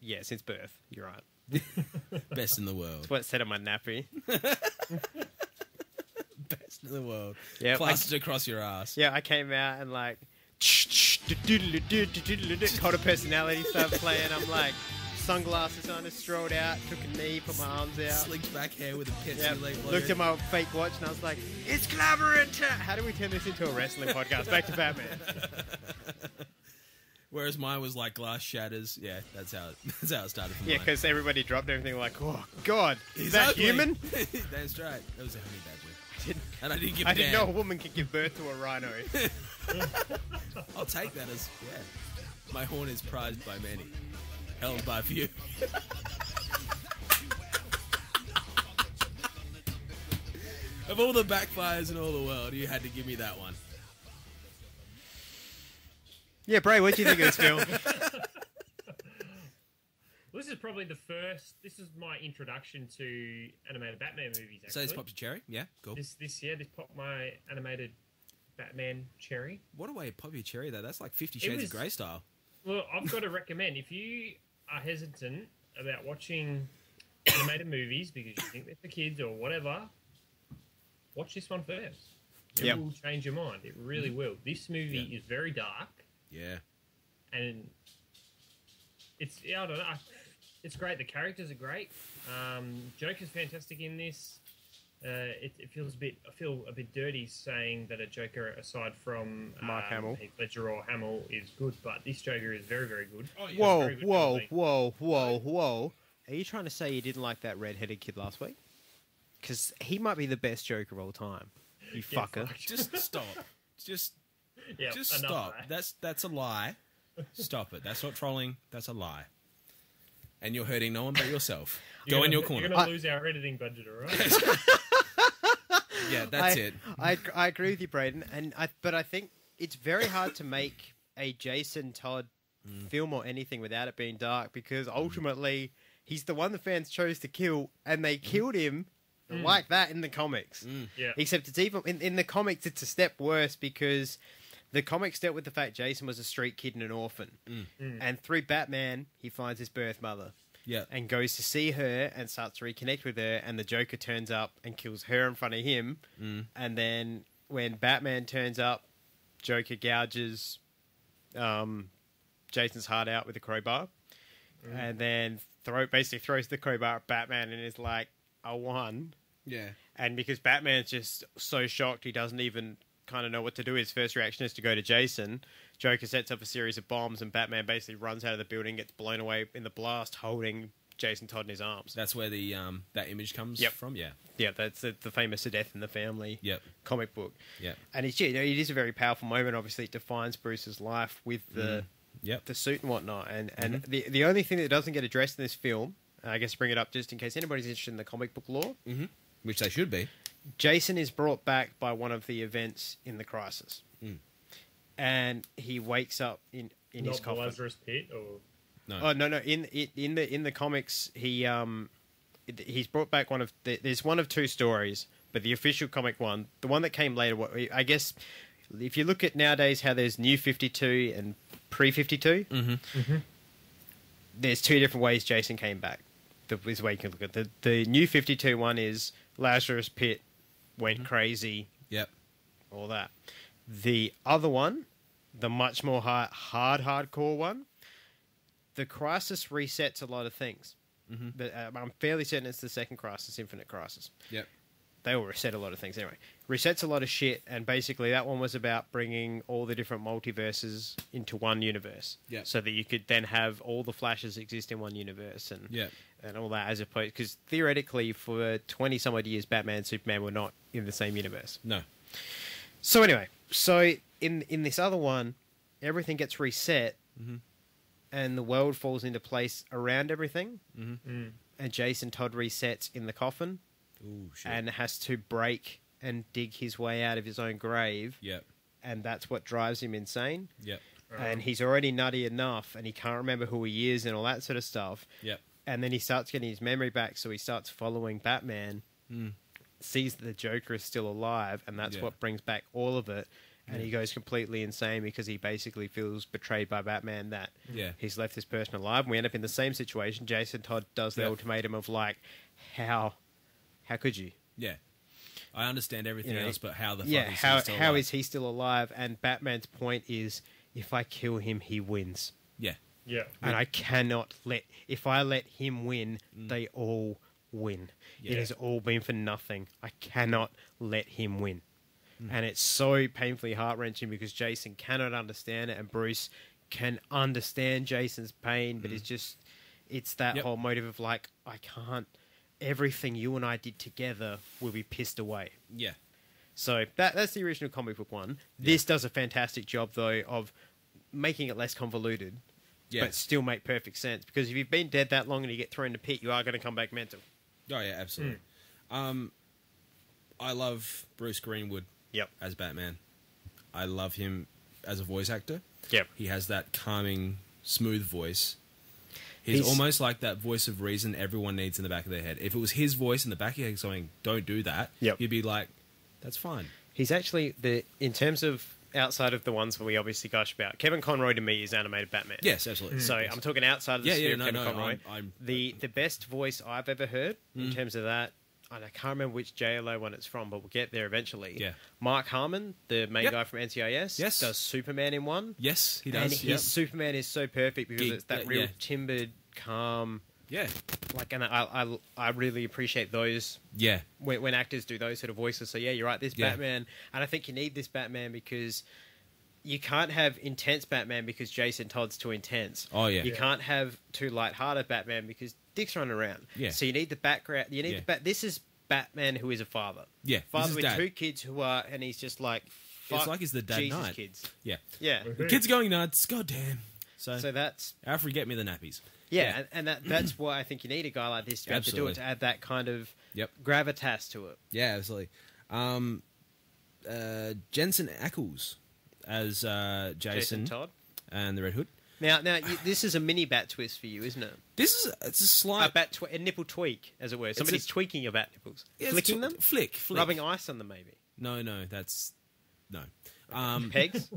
Yeah, since birth. You're right. Best in the world. That's what it said on my nappy. Best in the world. Yeah, Plastered across your ass. Yeah, I came out and like, Cult of personality started playing. I'm like, sunglasses on, just strolled out, took a knee, put my arms out. Slicked back hair with a Pepsi Yep. leg. Looked at my fake watch and I was like, it's collaborate! How do we turn this into a wrestling podcast? Back to Batman. Whereas mine was like glass shatters. Yeah, that's how it, that's how it started for Yeah, because everybody dropped everything like, oh, God, is He's that ugly. human? that's right. That was a honey badger. didn't- and I didn't give I didn't damn. know a woman could give birth to a rhino. I'll take that as yeah. My horn is prized by many, held by few. of all the backfires in all the world, you had to give me that one. yeah, Bray, what do you think of this film? Well, this is probably the first. This is my introduction to animated Batman movies. Actually, So this popped your cherry? Yeah, cool. this this yeah, this popped my animated Batman cherry. What a way to pop your cherry though. That's like Fifty Shades was- of Grey style. Well, I've got to recommend if you are hesitant about watching animated movies because you think they're for kids or whatever, watch this one first. It Yep. will change your mind. It really will. This movie Yeah. is very dark Yeah. and it's yeah, I don't know. It's great. The characters are great. Um, Joker's fantastic in this. Uh, it, it feels a bit. I feel a bit dirty saying that a Joker, aside from Mark um, Hamill. Heath Ledger or Hamill, is good, but this Joker is very, very good. Oh, whoa, whoa, whoa, whoa, whoa. Are you trying to say you didn't like that redheaded kid last week? Because he might be the best Joker of all time. You Yeah, fucker. fuck. Just stop. Just Yeah, just stop. of that. That's that's a lie. Stop it. That's not trolling. That's a lie. And you're hurting no one but yourself. You're Go in gonna- your corner. You're going to lose our editing budget, all right? yeah, that's I, it. I, I agree with you, Braden, and I, but I think it's very hard to make a Jason Todd Mm. film or anything without it being dark because ultimately he's the one the fans chose to kill, and they mm-hmm. killed him mm. like that in the comics. Mm. yeah. Except it's even in, in the comics, it's a step worse because the comics dealt with the fact Jason was a street kid and an orphan, mm. and through Batman he finds his birth mother Yeah. and goes to see her and starts to reconnect with her and the joker turns up and kills her in front of him. And then when batman turns up joker gouges um, jason's heart out with a crowbar. And then throw basically throws the crowbar at batman and is like i won. Yeah. and because batman's just so shocked he doesn't even kind of know what to do. His first reaction is to go to jason joker sets up a series of bombs and batman basically runs out of the building gets blown away in the blast holding jason todd in his arms That's where the um that image comes Yep. from. Yeah. yeah that's the, the famous a death in the family Yep. comic book Yeah, and it's you know, it is a very powerful moment obviously it defines bruce's life with the Yep. the suit and whatnot and and Mm-hmm. the, the only thing that doesn't get addressed in this film i guess bring it up just in case anybody's interested in the comic book lore Which they should be. Jason is brought back by one of the events in the crisis, Mm. And he wakes up in in his Not the coffin. Lazarus Pit or No. Oh no, no! In in in the in the comics, he um he's brought back one of the, there's one of two stories, but the official comic one, the one that came later, what I guess, if you look at nowadays how there's new Fifty Two and pre Fifty Two, mm-hmm. mm-hmm. there's two different ways Jason came back. The is way you can look at it. the the new Fifty Two one is Lazarus Pit went mm-hmm. crazy, Yep. all that. The other one, the much more hard, hard hardcore one, the crisis resets a lot of things. Mm-hmm. But um, I'm fairly certain it's the second crisis, Infinite Crisis. Yep. They will reset a lot of things anyway. Resets a lot of shit, and basically that one was about bringing all the different multiverses into one universe. Yep. So that you could then have all the flashes exist in one universe, and Yep. and all that as opposed because theoretically for 20 some odd years batman and superman were not in the same universe No. so anyway so in in this other one everything gets reset Mm-hmm. and the world falls into place around everything Mm-hmm. and jason todd resets in the coffin Ooh shit. and has to break and dig his way out of his own grave Yep. and that's what drives him insane Yep. and he's already nutty enough and he can't remember who he is and all that sort of stuff Yep. and then he starts getting his memory back, so he starts following Batman. Mm. Sees that the Joker is still alive, and that's Yeah. what brings back all of it. And he goes completely insane because he basically feels betrayed by Batman that Yeah. he's left this person alive. And we end up in the same situation. Jason Todd does the Yeah. ultimatum of like, how, how could you? Yeah. I understand everything You know, else, but how the fuck yeah, is how he still how alive? is he still alive? And Batman's point is if I kill him, he wins. Yeah. Yeah. And I cannot let if I let him win, mm. they all win. It has all been for nothing. I cannot let him win. Hmm. And it's so painfully heart wrenching because Jason cannot understand it and Bruce can understand Jason's pain, but hmm. it's just it's that Yep. whole motive of like, I can't everything you and I did together will be pissed away. Yeah. So that that's the original comic book one. This does a fantastic job though of making it less convoluted, Yeah. but still make perfect sense. Because if you've been dead that long and you get thrown in the pit, you are going to come back mental. Oh yeah, absolutely. Um, I love Bruce Greenwood Yep. as Batman. I love him as a voice actor. Yep. He has that calming, smooth voice. He's, He's- almost like that voice of reason everyone needs in the back of their head. If it was his voice in the back of your head saying, "Don't do that," Yep. you'd be like, "That's fine." He's actually the in terms of outside of the ones that we obviously gush about. Kevin Conroy to me is animated Batman. Yes, absolutely. So I'm talking outside of the Yeah, sphere yeah, of no, Kevin no, Conroy. I'm- I'm- the the best voice I've ever heard in mm. terms of that. And I can't remember which JLO one it's from, but we'll get there eventually. Yeah. Mark Harmon, the main Yep. guy from NCIS, Yes. does Superman in one. Yes, he does. And does. his. Superman is so perfect because Geek- it's that real yeah. timbered, calm, Yeah, like, and I, I, I really appreciate those yeah, when, when actors do those sort of voices. So yeah, you're right. This Yeah. Batman, and I think you need this Batman because you can't have intense Batman because Jason Todd's too intense. Oh, yeah. You Yeah. can't have too light-hearted Batman because Dick's running around. Yeah. So you need the background. You need Yeah. the bat. This is Batman who is a father. Yeah, Father with dad. two kids who are, and he's just like. Fuck like he's the dad Jesus knight. kids. yeah. Yeah. The kids going nuts. God damn. So, So that's Alfred, get me the nappies. Yeah, Yeah. And, and that that's why I think you need a guy like this to, be able to do it to add that kind of Yep. gravitas to it. Yeah, absolutely. Um, uh, Jensen Ackles as uh, Jason, Jason Todd. and the Red Hood. Now, now you, this is a mini bat twist for you, isn't it? This is it's a A slight bat, tw- a nipple tweak, as it were. Somebody's a- tweaking your bat nipples, Yeah, flicking tw- them, flick, flick, rubbing ice on them, maybe. No, no, that's no, um, Pegs,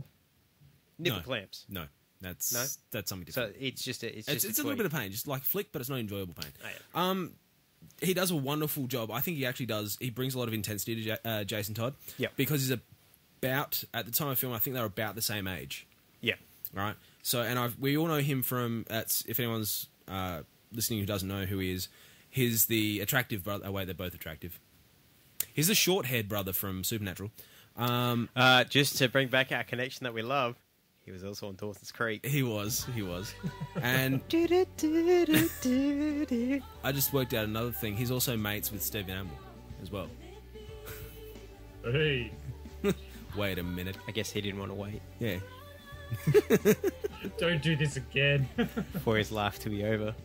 nipple No. clamps. no, that's No? that's something So different. it's just a, it's it's just it's a little bit of pain, just like flick, but it's not enjoyable pain. Oh, yeah. Um, he does a wonderful job. I think he actually does. He brings a lot of intensity to Ja- uh, Jason Todd. Yep. because he's about at the time of film. I think they're about the same age. yeah. right? So, and I've, we all know him from. That's if anyone's uh, listening who doesn't know who he is, he's the attractive brother. Oh wait, they're both attractive. He's the short-haired brother from Supernatural. Um, Uh, just to bring back our connection that we love, he was also on Dawson's Creek. he was, he was, and I just worked out another thing. He's also mates with Stephen Amell as well. Hey. Wait a minute. I guess he didn't want to wait Yeah. Don't do this again. for his life to be over.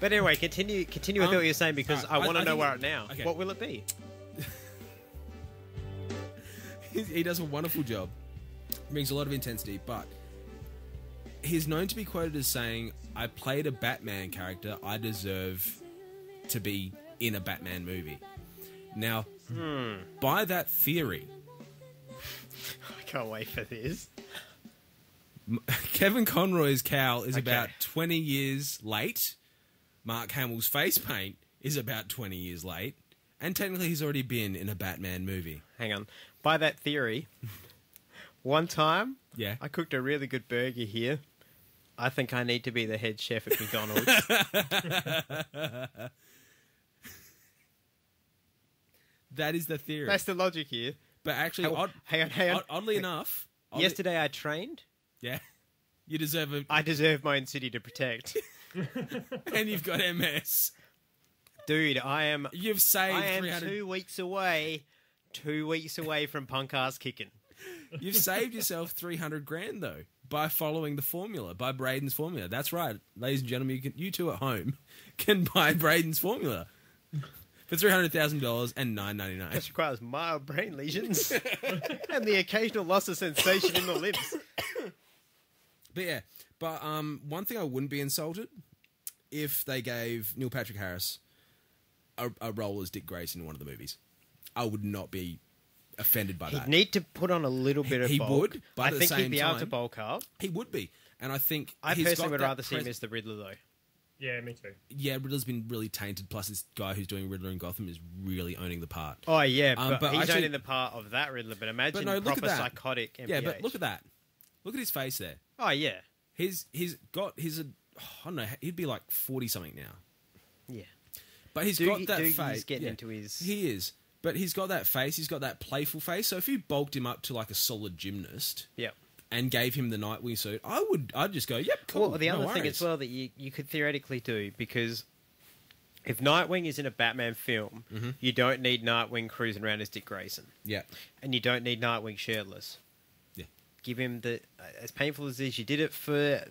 But anyway, continue continue with Um, what you're saying because alright, I I- want to know think- where it now. okay. What will it be? he, he does a wonderful job. Brings a lot of intensity, but he's known to be quoted as saying, "I played a Batman character. I deserve to be in a Batman movie." Now, by that theory, I can't wait for this. Kevin Conroy's cowl is Okay. about 20 years late. Mark Hamill's face paint is about 20 years late. And technically, he's already been in a Batman movie. Hang on. By that theory, one time Yeah. I cooked a really good burger here. I think I need to be the head chef at McDonald's. That is the theory. That's the logic here. but actually, odd, hang on, hang on. odd- oddly enough, oddly- Yesterday I trained. yeah, you deserve a, I deserve my own city to protect. and you've got MS. Dude, I am You've saved I am 300 two weeks away. Two weeks away from punk ass kicking. You've saved yourself 300 grand though by following the formula, by Braden's formula. That's right, ladies and gentlemen. You, can, you two at home can buy Braden's formula for three hundred thousand dollars and nine ninety nine. This requires mild brain lesions and the occasional loss of sensation in the limbs. But yeah, but um, one thing I wouldn't be insulted if they gave Neil Patrick Harris a, a role as Dick Grayson in one of the movies. I would not be offended by He'd that. need to put on a little bit of He bulk. would, but I at the think same he'd be able to time- bulk up. he would be, and I think I he's personally got would that rather see him as the Riddler, though. yeah, me too. yeah, Riddler's been really tainted. Plus, this guy who's doing Riddler in Gotham is really owning the part. Oh yeah, Um, but, but he's actually- only the part of that Riddler. But imagine But no, look proper at that. psychotic. NPH. Yeah, but look at that. Look at his face there. Oh yeah, He's he's got his I don't know. He'd be like forty something now. yeah. But he's Doogie- got that Doogie's face. getting yeah. into his- He is. But he's got that face. He's got that playful face. So if you bulked him up to like a solid gymnast Yeah. and gave him the Nightwing suit, I would. I'd just go, "Yep, cool." Well, the no other thing as well that you, you could theoretically do because if Nightwing is in a Batman film, Mm-hmm. you don't need Nightwing cruising around as Dick Grayson, Yeah. and you don't need Nightwing shirtless. Yeah. Give him the as painful as it is. You did it for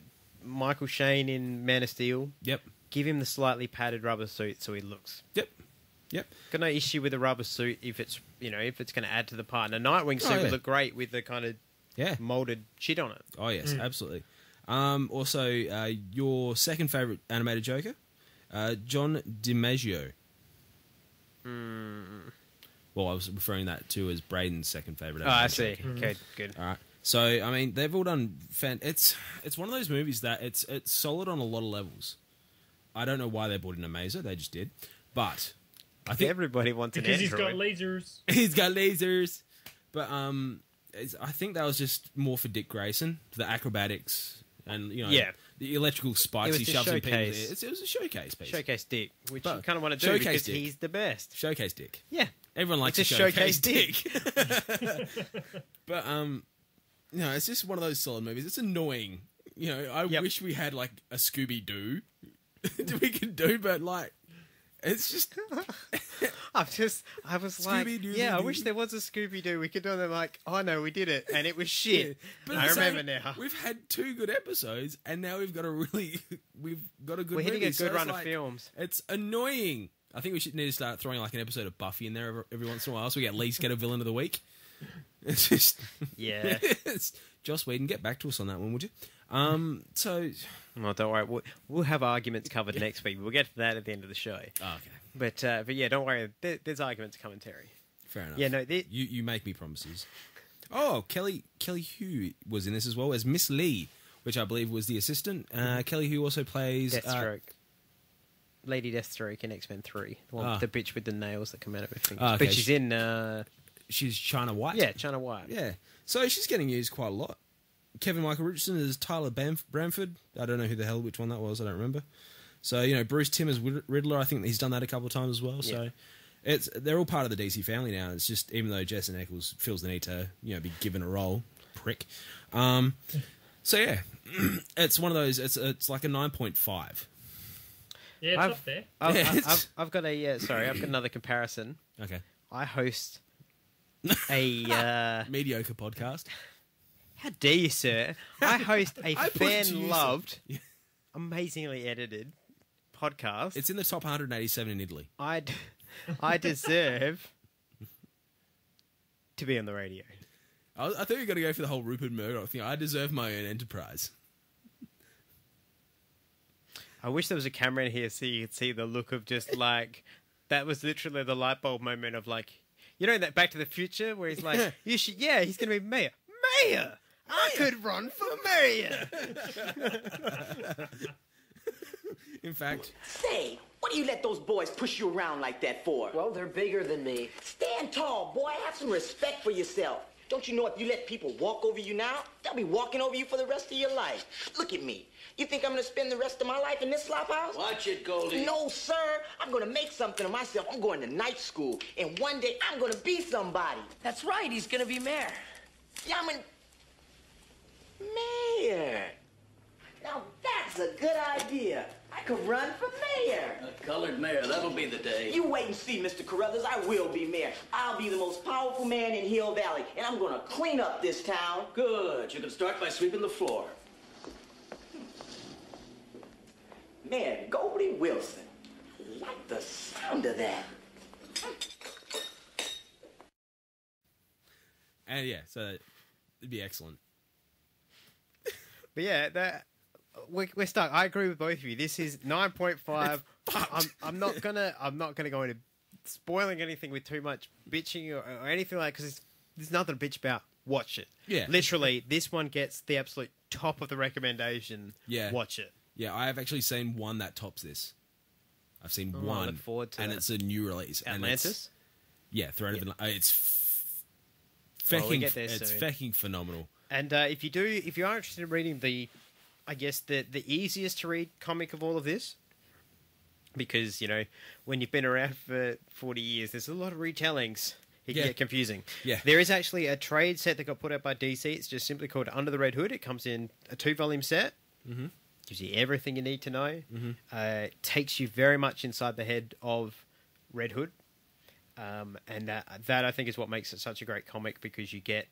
Michael Shannon in Man of Steel. Yep. Give him the slightly padded rubber suit so he looks. Yep. Yep. Got no issue with a rubber suit if it's you know if it's going to add to the part. And a Nightwing suit Oh, yeah. would look great with the kind of Yeah. molded shit on it. Oh yes, absolutely. Um, also, uh, your second favorite animated Joker, uh, John DiMaggio. Well, I was referring that to as Braden's second favorite. Oh, I see. Joker. Okay, good. All right. So I mean, they've all done. Fan- it's it's one of those movies that it's it's solid on a lot of levels. I don't know why they brought in Amazo. They just did, but I think Everybody wants an Because he's got lasers. he's got lasers. But um, it's, I think that was just more for Dick Grayson, the acrobatics and you know, Yeah. the electrical spikes It was he shoves in people's showcase- ears. It was a showcase piece. showcase Dick, which But you kind of want to do showcase because Dick. he's the best. Showcase Dick. Yeah, Everyone likes It's to a showcase, showcase Dick. but um, no, it's just one of those solid movies. It's annoying. You know, I Yep. wish we had like a Scooby Doo that we could do, but like, it's just I've just, I was like, yeah, I wish there was a Scooby Doo. We could do it. And like, oh no, we did it, and it was shit. But I remember now. We've had two good episodes, and now we've got a really, we've got a good. We're hitting movie, a good it's run of like- films. It's annoying. I think we should need to start throwing like an episode of Buffy in there every, every once in a while, so we at least get a villain of the week. It's just, Yeah. it's Joss Whedon, get back to us on that one, would you? Um, so, Well, don't worry. We'll, we'll have arguments covered next week. We'll get to that at the end of the show. oh, okay, But uh, but yeah, don't worry. There, there's arguments coming, Terry. fair enough. Yeah, no, they- you you make me promises. Oh, Kelly Kelly Hu was in this as well as Miss Lee, which I believe was the assistant. Uh, Kelly Hu also plays uh, Deathstroke. Lady Deathstroke in X Men Three, the, one, Ah. the bitch with the nails that come out of her fingers. Ah, okay. But she's in, uh, she's China White. yeah, China White. Yeah. So she's getting used quite a lot. Kevin Michael Richardson is Tyler Bamf- Bramford. I don't know who the hell which one that was. I don't remember. So you know Bruce Timm as Riddler. I think he's done that a couple of times as well. So Yeah. it's they're all part of the DC family now. It's just even though Jensen Ackles feels the need to you know be given a role, prick. Um, so yeah, it's one of those. It's it's like a nine point five. Yeah, it's I've- up there. I've, I've, I've, I've got a uh, sorry. I've got another comparison. Okay, I host a. Uh, mediocre podcast. How dare you, sir? I host a I put it to you, fan loved, amazingly edited podcast. It's in the top 187 in Italy. I, d- I deserve to be on the radio. I, I thought you were going to go for the whole Rupert Murdoch thing. I deserve my own enterprise. I wish there was a camera in here so you could see the look of just like that was literally the light bulb moment of like you know that Back to the Future where he's like you should yeah he's gonna be mayor mayor I could run for mayor In fact, Say, what do you let those boys push you around like that for? Well, they're bigger than me. Stand tall, boy. Have some respect for yourself. Don't you know if you let people walk over you now, they'll be walking over you for the rest of your life. Look at me. You think I'm gonna spend the rest of my life in this slop house? Watch it, Goldie. No, sir. I'm gonna make something of myself. I'm going to night school, and one day I'm gonna be somebody. That's right. He's gonna be mayor. Yeah, I'm an mayor. Now that's a good idea. I could run for mayor. A colored mayor. That'll be the day. You wait and see, Mr. Carruthers. I will be mayor. I'll be the most powerful man in Hill Valley, and I'm gonna clean up this town. Good. You can start by sweeping the floor. Man, Goldie Wilson. Like the sound of that. and yeah, so it'd be excellent. But yeah that we're, we're stuck I agree with both of you this is nine point five I'm I'm not gonna I'm not gonna go into spoiling anything with too much bitching or, or anything like because there's nothing to bitch about watch it Yeah. literally this one gets the absolute top of the recommendation Yeah. watch it Yeah, I have actually seen one that tops this. I've seen Oh, one, look forward to and that. it's a new release. and it's- Atlantis yeah, Throne of Atlantis. Uh, it's f- Well, we fecking. get there it's soon. fecking phenomenal. And uh, if you do, if you are interested in reading the, I guess the the easiest to read comic of all of this, because you know when you've been around for forty years, there's a lot of retellings. It can Yeah. get confusing. Yeah. There is actually a trade set that got put out by DC. It's just simply called Under the Red Hood. It comes in a two volume set. Mm-hmm. Gives you everything you need to know. Mhm. Uh, takes you very much inside the head of Red Hood. Um, and that, that I think is what makes it such a great comic because you get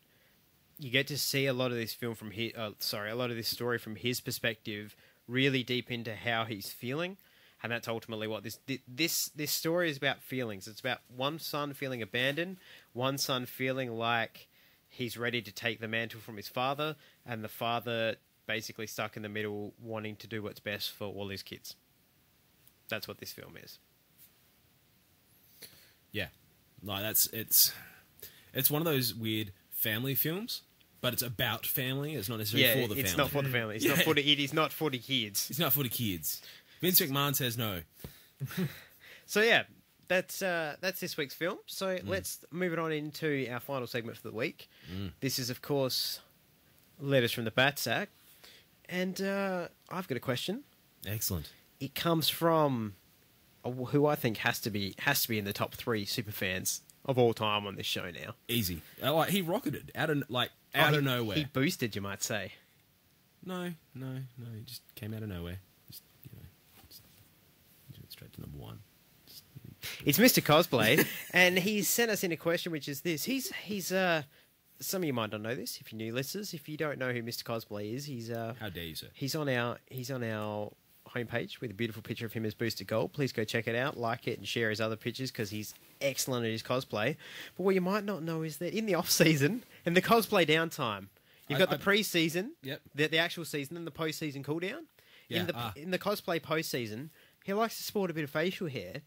you get to see a lot of this film from his uh, sorry a lot of this story from his perspective really deep into how he's feeling. And that's ultimately what this this this story is about feelings. It's about one son feeling abandoned one son feeling like he's ready to take the mantle from his father and the father basically stuck in the middle wanting to do what's best for all his kids. That's what this film is. Yeah, like that's it's it's one of those weird family films, but it's about family. It's not necessarily yeah for the it's family. It's not for the family it's Yeah. not for the, it is not for the kids It's not for the kids. Vince McMahon says no. So yeah, that's uh, that's this week's film. So let's move it on into our final segment for the week. Mm. This is, of course, letters from the Bat Sack, and uh, I've got a question. Excellent. It comes from who I think has to be has to be in the top three super fans of all time on this show now. Easy. Uh, Like he rocketed out of like out Oh, of nowhere. He boosted, you might say. No, no, no. He just came out of nowhere. Just you know, just, he went straight to number one. It's Mr. Cosplay, and he's sent us in a question, which is this: He's he's uh, some of you might not know this if you're new listeners. If you don't know who Mr. Cosplay is, he's uh, How dare you, sir? He's on our he's on our homepage with a beautiful picture of him as Booster Gold. Please go check it out, like it, and share his other pictures because he's excellent at his cosplay. But what you might not know is that in the off season and the cosplay downtime, you've I- got the pre-season, Yep. the, the actual season, and the post-season cooldown. Yeah, in the ah. in the cosplay post-season, he likes to sport a bit of facial hair,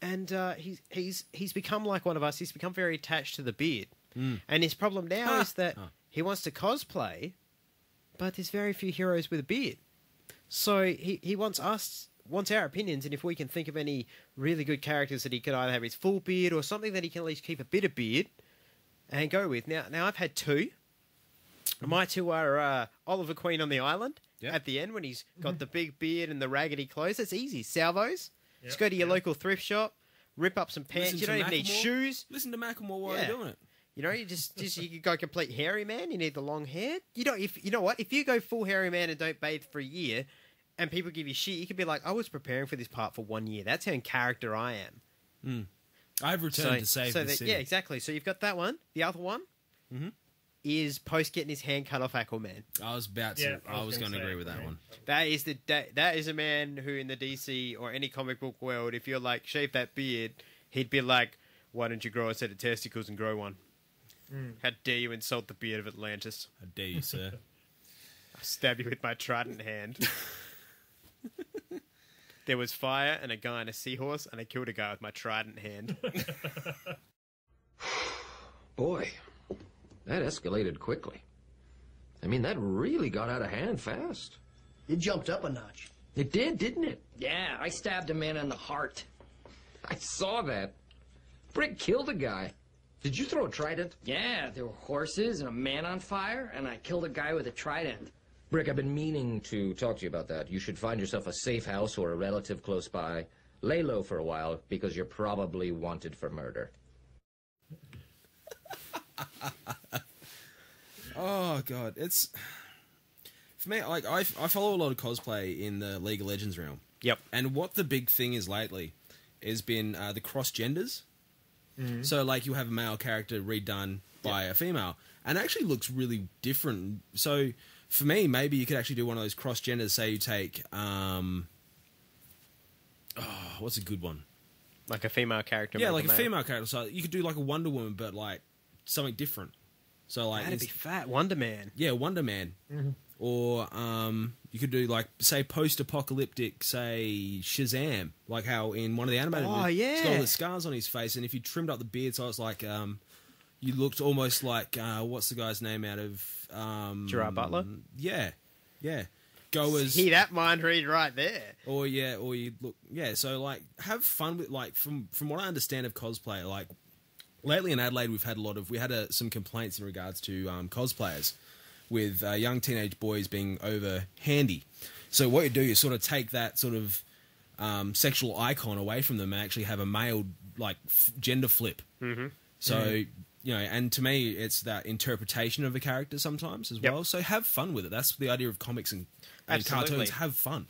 and uh, he's he's he's become like one of us. He's become very attached to the beard, Mm. and his problem now Ah. is that Ah. he wants to cosplay, but there's very few heroes with a beard. So he, he wants us wants our opinions, and if we can think of any really good characters that he could either have his full beard or something that he can at least keep a bit of beard and go with. Now now I've had two. My two are uh, Oliver Queen on the island Yep. at the end when he's got the big beard and the raggedy clothes. It's easy. Salvos. Just go to your yep. local thrift shop, rip up some pants. Listen you don't even need shoes. Listen to Macklemore while Yeah. you're doing it. You know, you just just you could go complete hairy man. You need the long hair. You don't. If you know what, if you go full hairy man and don't bathe for a year, and people give you shit, you could be like, I was preparing for this part for one year. That's how in character I am. I've returned to save so the that- city. yeah, exactly. So you've got that one. The other one Mhm. is post getting his hand cut off Aquaman. I was about to. Yeah, I I was was, gonna going to say agree with that Aquaman. one. That is the that, that is a man who in the DC or any comic book world, if you're like shave that beard, he'd be like, why don't you grow a set of testicles and grow one? Mm. How dare you insult the beard of Atlantis? How dare you, sir? I stab you with my trident hand. there was fire and a guy on a seahorse, and I killed a guy with my trident hand. Boy, that escalated quickly. I mean, that really got out of hand fast. It jumped up a notch. It did, didn't it? Yeah, I stabbed a man in the heart. I saw that. Brick killed a guy. Did you throw a trident? Yeah, there were horses and a man on fire, and I killed a guy with a trident. Brick, I've been meaning to talk to you about that. You should find yourself a safe house or a relative close by. Lay low for a while because you're probably wanted for murder. Oh god, it's for me. Like I, I follow a lot of cosplay in the League of Legends realm. Yep. And what the big thing is lately has been uh, the cross genders. So like you have a male character redone by a female, and actually looks really different. So for me, maybe you could actually do one of those cross genders. Say you take um, oh, what's a good one? like a female character. yeah, like a male. female character. So you could do like a Wonder Woman, but like something different. So like That'd be fat. Wonder Man. yeah, Wonder Man. Or um, you could do like say post-apocalyptic, say Shazam, like how in one of the animated Oh, movies, he's got all yeah. the scars on his face, and if you trimmed up the beard, so it's like um, you looked almost like uh, what's the guy's name out of um, Gerard Butler? Yeah, yeah. Go as he that mind read right there. or yeah, or you look yeah. So like, have fun with like from from what I understand of cosplay. Like lately in Adelaide, we've had a lot of we had a, some complaints in regards to um, cosplayers with uh, young teenage boys being over handy. So what you do, is sort of take that sort of um, sexual icon away from them and actually have a male like f- gender flip. Mm-hmm. So Mhm. you know, and to me, it's that interpretation of a character sometimes as Yep. well. So have fun with it. That's the idea of comics and, and cartoons. Have fun.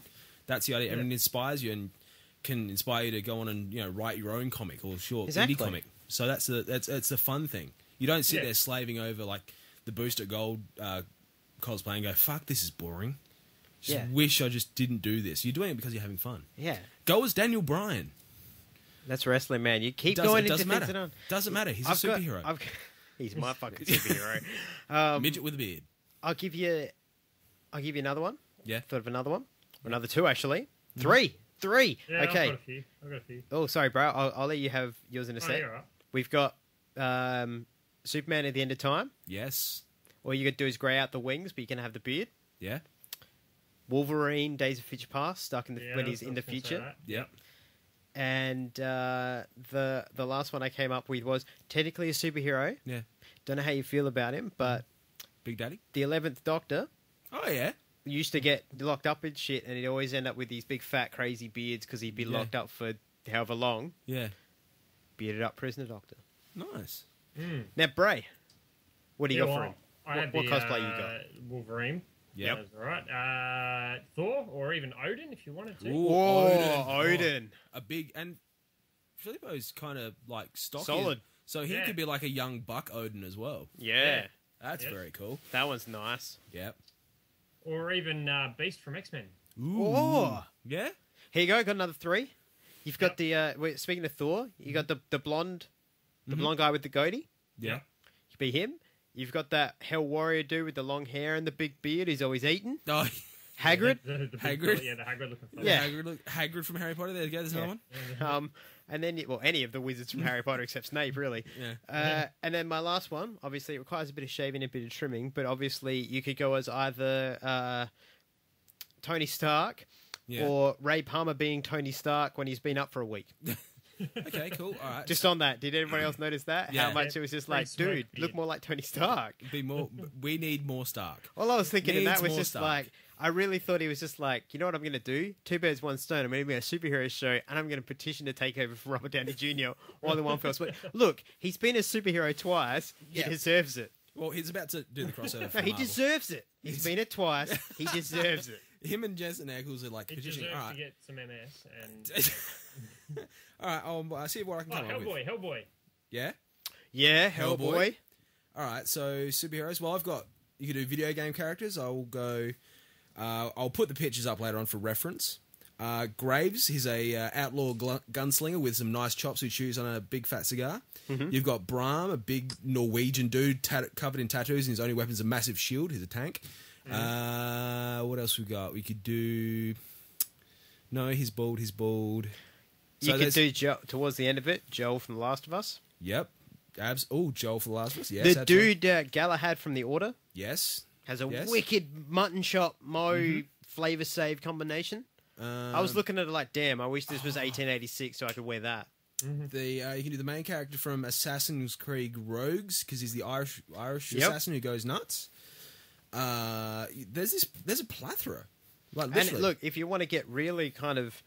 That's the idea, and it inspires you and can inspire you to go on and you know write your own comic or short Exactly. indie comic. So that's the that's it's the fun thing. You don't sit Yeah. there slaving over like the Booster Gold uh, cosplay and go, "Fuck, this is boring." Just Yeah. wish I just didn't do this. You're doing it because you're having fun. Yeah. Go as Daniel Bryan. That's wrestling, man. You keep Doesn't- going into doesn't things matter. that aren't- Doesn't matter. He's a I've got- superhero. I've- he's my fucking superhero. Um, Midget with a beard. I'll give you. I'll give you another one. Yeah. Thought of another one. Another two, actually. Three. Three. Yeah, I've okay. got a few. I've got a few. Oh, sorry, bro. I'll, I'll let you have yours in a Oh, sec. you're all right. We've got um, Superman at the end of time. Yes. All you got to do is grey out the wings, but you can have the beard. Yeah. Wolverine, Days of Future Past, stuck in the Yeah, when I he's was- in the was gonna say future. that. Yep. And uh, the the last one I came up with was technically a superhero. Yeah. Don't know how you feel about him, but Big Daddy. the Eleventh Doctor Oh yeah. used to get locked up in shit, and he'd always end up with these big fat crazy beards because he'd be Yeah. locked up for however long. Yeah. Bearded up prisoner doctor. Nice. Mm. Now Bray, what do you Yeah, got for well, him? I what had what the, cosplay you uh, got? Wolverine. Yep. That's all right. Uh, Thor or even Odin if you wanted to. Ooh, Whoa, Odin. Odin. Oh, a big and Filippo's kind of like stocky. Solid. So he Yeah. could be like a young buck Odin as well. Yeah, That's Yes. very cool. that one's nice. Yep. Or even uh, Beast from X Men. Ooh. Oh. Yeah. Here you go. Got another three. You've got the uh, wait, speaking of Thor, you got the the blonde, the blonde guy with the goatee. Yeah. You be him. You've got that Hell Warrior dude with the long hair and the big beard. He's always eating. Oh, Hagrid. The, the big Hagrid? fella- Yeah, the Hagrid looking fella. Yeah. Hagrid, look, Hagrid from Harry Potter. There you go. There's another one. Um, and then well, any of the wizards from Harry Potter except Snape, really. Yeah. Uh, and then my last one, obviously, it requires a bit of shaving and a bit of trimming, but obviously you could go as either uh, Tony Stark Yeah. or Ray Palmer being Tony Stark when he's been up for a week. Okay. Cool. All right. Just on that, did everybody else notice that? Yeah. How much it was just like, dude, beard. look more like Tony Stark. be more. We need more Stark. All I was thinking in that was just Stark. like, I really thought he was just like, you know what I'm going to do? Two birds, one stone. I'm going to be a superhero show, and I'm going to petition to take over for Robert Downey Jr. all in one fell swoop. Look, he's been a superhero twice. He deserves it. Well, he's about to do the crossover. No, he Marvel. deserves it. he's been it twice. He deserves it. Him and Jensen Ackles are like He petitioning. deserves All to get some MS. And All right. I'll, I'll see what I can oh, come up with. Hellboy, Hellboy. Yeah. Yeah, Hellboy. Hellboy. All right, so superheroes. Well, I've got you can do video game characters. I'll go. Uh, I'll put the pictures up later on for reference. Uh, Graves, he's a uh, outlaw gl- gunslinger with some nice chops who chews on a big fat cigar. You've got Braum, a big Norwegian dude tat- covered in tattoos, and his only weapon's a massive shield. He's a tank. Uh, what else we got? We could do. No, he's bald. He's bald. You So could do jo- towards the end of it, Joel from The Last of Us. Yep. Abs. Oh, Joel from the last of us. Yes. the dude uh, Galahad from The Order. Yes. has a Yes. wicked mutton chop mo flavor save combination. I was Um, looking at it like, damn, I wish this was 1886 so I could wear that. The uh, you can do the main character from Assassin's Creed Rogues because he's the Irish Irish Yep. assassin who goes nuts. Uh, there's this there's a plethora. Like And look, if you want to get really kind of,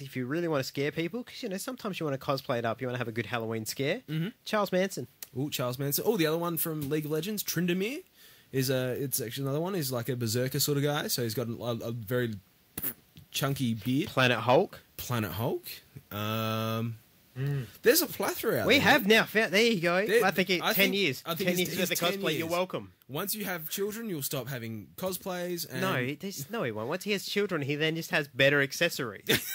if you really want to scare people, because you know sometimes you want to cosplay it up, you want to have a good Halloween scare. Mm-hmm. Charles Manson. oh Charles Manson. Oh, the other one from League of Legends, Tryndamere, is a it's actually another one. He's like a berserker sort of guy. So he's got a, a very chunky beard. Planet Hulk. Planet Hulk. Um, There's a plethora out We there. have now found. There you go. There- I think it, I ten think- years. I think ten it's- years worth of it's 10 cosplay. You're welcome. Once you have children, you'll stop having cosplays. And No, there's no he won't. Once he has children, he then just has better accessories.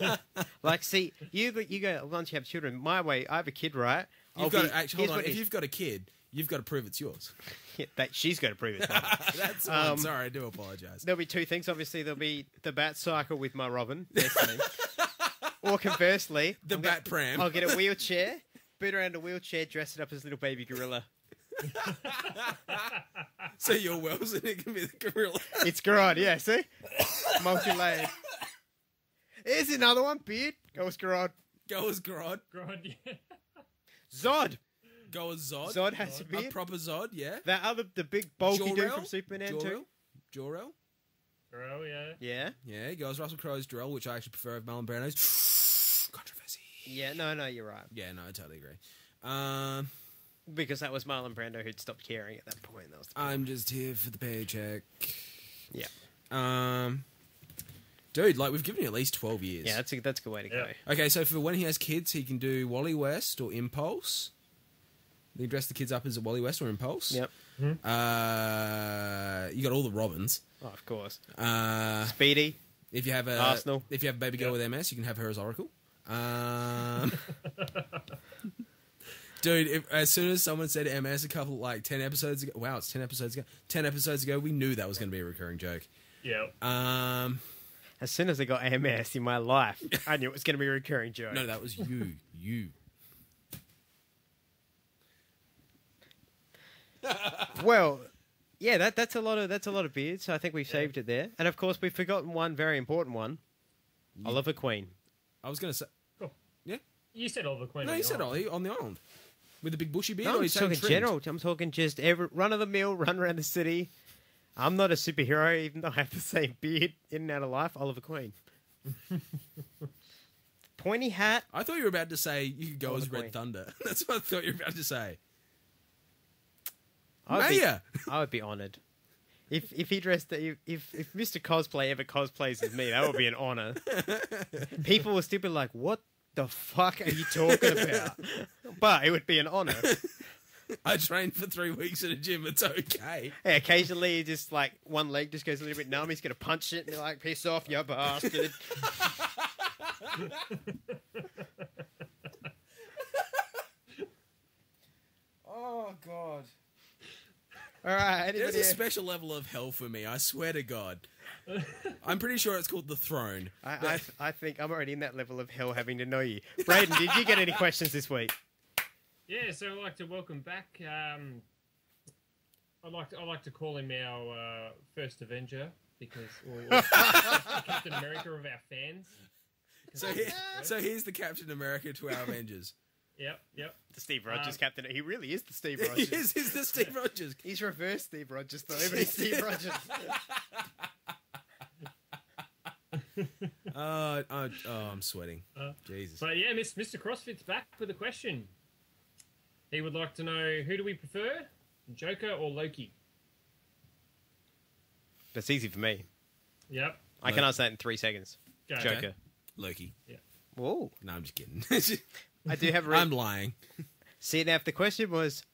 like, see, you go, you go. Once you have children, my way. I have a kid, right? I'll You've got be- to actually hold on. If you've got a kid, you've got to prove it's yours. Yeah, that she's got to prove it. mine. That's Um. Sorry, I do apologize. There'll be two things. Obviously, there'll be the bat cycle with my Robin, Destiny. Or conversely, The I'm bat gonna- pram. I'll get a wheelchair, boot around a wheelchair, dress it up as a little baby gorilla. So your Wells and it can be the gorilla. It's Garrod, yeah, see? Multi-layered. Here's another one, beard. Goes Garrod. Go as Grodd. God, yeah. Zod. Go as Zod. Zod has a beard. A proper Zod, yeah. That other, the big bulky dude Jor-El? from Superman Jor-El? too. Jor-El? Bro, yeah. Yeah. Yeah, he goes Russell Crowe's Jor-El, which I actually prefer of Marlon Brando's. Controversy. Yeah, no, no, you're right. Yeah, no, I totally agree. Um, Because that was Marlon Brando who'd stopped caring at that point. That was the I'm just here for the paycheck. Yeah. Um, dude, like we've given you at least twelve years. Yeah, that's a, that's a good way to go. Okay, so for when he has kids, he can do Wally West or Impulse. He dress the kids up as a Wally West or Impulse. Yep. Uh, you got all the Robins. Oh, of course. Uh, Speedy. If you have a Arsenal. if you have a baby girl with MS, you can have her as Oracle. Um, dude, if, as soon as someone said MS a couple like ten episodes ago, wow, it's ten episodes ago. Ten episodes ago, we knew that was going to be a recurring joke. Yeah. Um, As soon as I got MS in my life, I knew it was going to be a recurring joke. no, that was you, you. well, yeah, that that's a lot of that's a lot of beards. So I think we've saved it there. And of course, we've forgotten one very important one. Oliver Queen. I was going to say, yeah. You said Oliver Queen. No, you said island. Ollie on the island with the big bushy beard. No, or I'm he's talking saying general. I'm talking just every run of the mill, run around the city. I'm not a superhero, even though I have the same beard in and out of life. Oliver Queen. Pointy hat. I thought you were about to say you could go Oliver as Red Queen. Thunder. That's what I thought you were about to say. I would, be, I would be honoured. If if he dressed if, if if Mr. Cosplay ever cosplays as me, that would be an honour. People will still be like, "What the fuck are you talking about?" but it would be an honour. I trained for three weeks at a gym. It's okay. Yeah, occasionally, just like one leg just goes a little bit numb. He's gonna punch it and they're like, "Piss off, you bastard!" Oh God. All right, There's anybody? a special level of hell for me. I swear to God. I'm pretty sure it's called the throne. I, I, I think I'm already in that level of hell having to know you. Braden, did you get any questions this week? Yeah, so I'd like to welcome back. Um, I'd like to, I'd like to call him our uh, first Avenger because or, or Captain America of our fans. So, here, so here's the Captain America to our Avengers. Yep, yep. The Steve Rogers Um, captain. He really is the Steve Rogers. He Rogers. is, he's the Steve Rogers. He's reverse Steve Rogers though, but he's Steve Rogers. Uh, oh, oh, I'm sweating. Uh, Jesus. But yeah, Miss, Mr. CrossFit's back with a question. He would like to know who do we prefer, Joker or Loki? That's easy for me. Yep. I can answer that in three seconds. Go. Joker. Loki. Yeah. Whoa. No, I'm just kidding. I do have. A re- I'm lying. See now, if the question was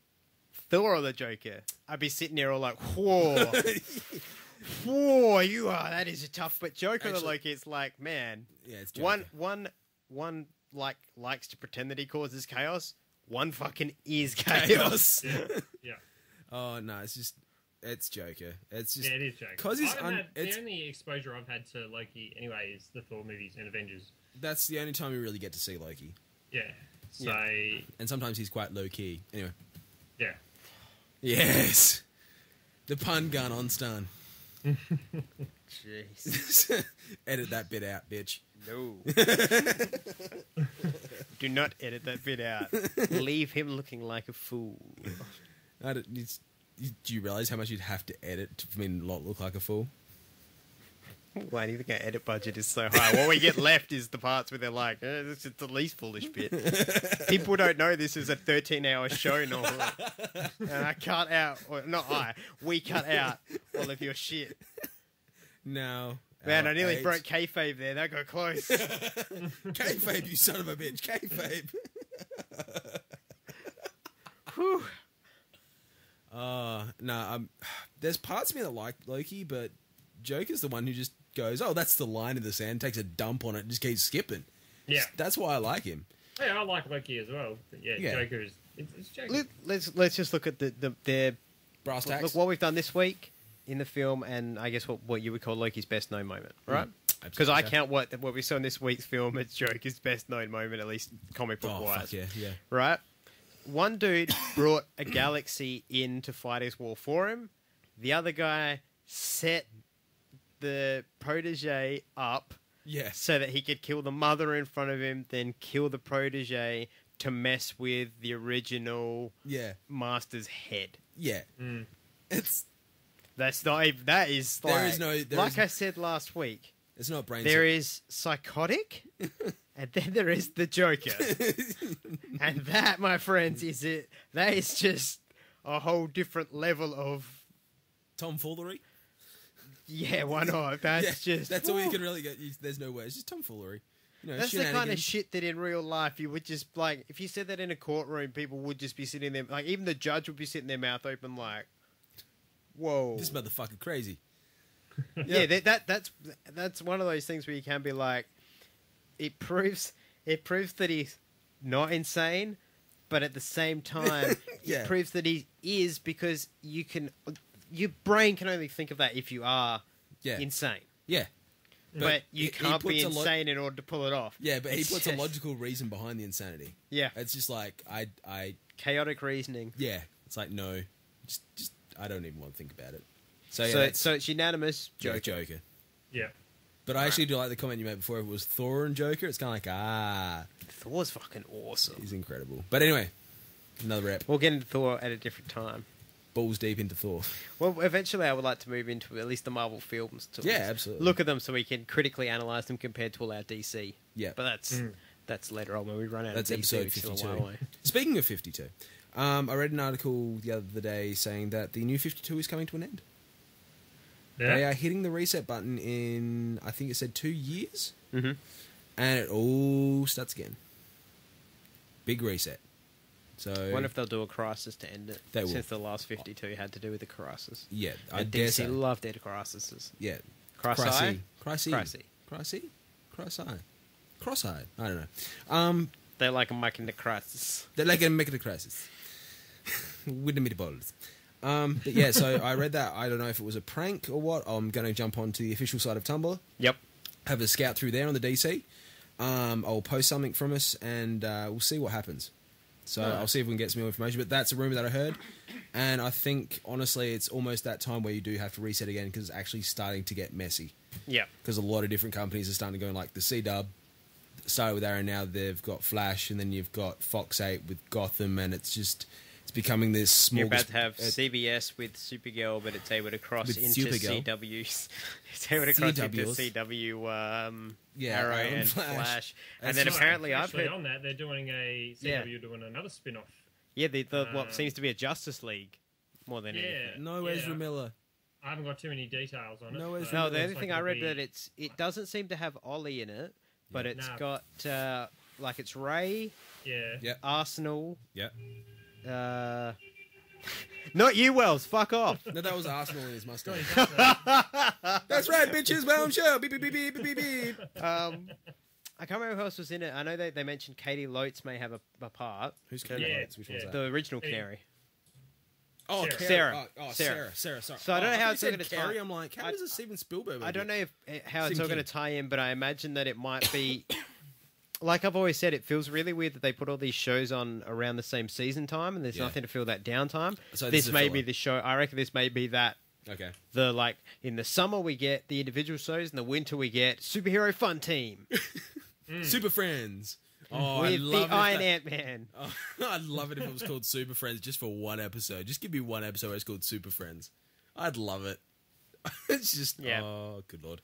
Thor or the Joker, I'd be sitting there all like, "Whoa, whoa, you are that is a tough." But Joker or the Actually- Loki, it's like, man, Yeah, it's one, Joker. one, one like likes to pretend that he causes chaos. One fucking is Chaos. chaos. Yeah. yeah. Oh no, it's just it's Joker. It's just Yeah, it is Joker. because he's I haven't un- had- it's, the only exposure I've had to Loki anyway is the Thor movies and Avengers. that's the only time we really get to see Loki, Yeah. So and sometimes he's quite low key. Anyway, yeah. yes, the pun gun on stun. Jeez. Edit that bit out, bitch. No. Do not edit that bit out. Leave him looking like a fool. I don't, it's, you- do you realize how much you'd have to edit to- for me to not look like a fool? Why do you think our edit budget is so high? What we get left is the parts where they're like, eh, this is the least foolish bit. People don't know this is a 13 hour show normally. And I cut out, or not I, we cut out all of your shit. No. Man, I nearly eight- broke kayfabe there. That got close. Kayfabe, you son of a bitch. Kayfabe. Whew. Uh, no, um, there's parts of me that like Loki, but Joker's the one who just goes, oh, that's the line in the sand, takes a dump on it, and just keeps skipping. Yeah. That's why I like him. Yeah, I like Loki as well. But yeah, Yeah. Joker is it's, it's Joker. Let, let's let's just look at the the their Brass look, tacks. look what we've done this week in the film, and I guess what, what you would call Loki's best known moment, mm, right? Because I count what what we saw in this week's film as Joker's best known moment, at least comic book Oh, wise. fuck yeah, yeah. Right? One dude brought a galaxy in to fight his war for him. The other guy set the protege up Yes. so that he could kill the mother in front of him, then kill the protege, to mess with the original Yeah. Master's head. Yeah. Hmm. It's That's not even, that is like, There is no- there like is- I said last week. it's not brain. There sur- is psychotic, and then there is the Joker, and that, my friends, is it. That is just a whole different level of tomfoolery. Yeah. Why not? That's Yeah, just that's all you can really get. You, there's no way. It's just tomfoolery. You know, That's the kind of shenanigans. shit that in real life you would just like. If you said that in a courtroom, people would just be sitting there, like even the judge would be sitting their mouth open, like, "Whoa, This motherfucker crazy. yeah, that, that that's that's one of those things where you can be like, it proves it proves that he's not insane, but at the same time, Yeah. it proves that he is because you can, your brain can only think of that if you are Yeah. insane. Yeah. But, you he- he can't be puts lo- insane in order to pull it off. Yeah, but he It's puts a logical reason behind the insanity. Yeah. It's just like I I chaotic reasoning. yeah. It's like no, just just I don't even want to think about it. So yeah, so, that's- so it's unanimous. yeah, Joker. Joker. Yeah. But I actually do like the comment you made before. It was Thor and Joker. It's kind of like ah, Thor's fucking awesome. he's incredible. But anyway, another rep. We'll get into Thor at a different time. Balls deep into Thor. Well, eventually, I would like to move into at least the Marvel films to Yeah, absolutely. look at them so we can critically analyze them compared to all our DC. Yeah. but that's that's later on when we run out That's of DC. episode which is a 52. Speaking of 52, um, I read an article the other day saying that the new 52 is coming to an end. They are hitting the reset button in, I think it said two years, Mhm. and it all starts again. Big reset. So I wonder if they'll do a crisis to end it. They will. since the last fifty-two had to do with the crisis. yeah, I and dare DC say. loved their crises. Yeah, Crisis? Crisis, crisis, Crisis. crisis, cross-eyed. I don't know. Um, They like making the crisis. They're like making the crisis with the meatballs. Um, but yeah, so I read that. I don't know if it was a prank or what. I'm going to jump onto the official side of Tumblr. Yep. Have a scout through there on the DC. Um, I'll post something from us, and uh, we'll see what happens. So Nice. I'll see if we can get some more information. But that's a rumor that I heard, and I think honestly, it's almost that time where you do have to reset again because it's actually starting to get messy. Yeah, Because a lot of different companies are starting to go like the C Dub started with Arrow, now they've got Flash, and then you've got Fox Eight with Gotham, and it's just it's becoming this small. You're about to have CBS with Supergirl, but it's able to cross With into Supergirl. CW's. It's able to cross into CW, um, Yeah, Arrow Arrow and and Flash. Flash. And then just- apparently I've Actually, heard, on that, they're doing a CW Yeah. doing another spin-off. yeah, the, the Uh, what seems to be a Justice League more than Yeah. anything. no Ezra. Miller. I haven't got too many details on it. No, but it's- it No, the only thing it'll I read be- that it's it doesn't seem to have Ollie in it, but Yeah. it's Nah. got uh, like it's Ray, Yeah. Yeah. Arsenal, Yeah. Uh, not you, Wells. Fuck off. No, that was Arsenal in his mustache. That's right, bitches. Well, show. Beep beep beep beep beep beep. Um, I can't remember who else was in it. I know they, they mentioned Caity Lotz may have a, a part. Who's Yeah, Canary Lights? Which one's yeah. that? The original Hey. Canary. Oh, Sara. Carrie. Sara. Oh, oh, Sara. Sara. Sara. Sorry. So I don't Oh, know how thought it's you all said gonna Carrie. tie- I'm like, how I- does it Steven Spielberg? I don't know if, eh, how it's Stephen all going to King. tie in, but I imagine that it might be. like I've always said, it feels really weird that they put all these shows on around the same season time, and there's Yeah. nothing to fill that downtime. So this this may be the show. I reckon this may be that. Okay. The like in the summer we get the individual shows, in the winter we get superhero fun team Super Friends. Oh, I with love the Iron Ant Man. Oh, I'd love it if it was called Super Friends just for one episode. Just give me one episode where it's called Super Friends. I'd love it. it's just Yeah. oh, good lord.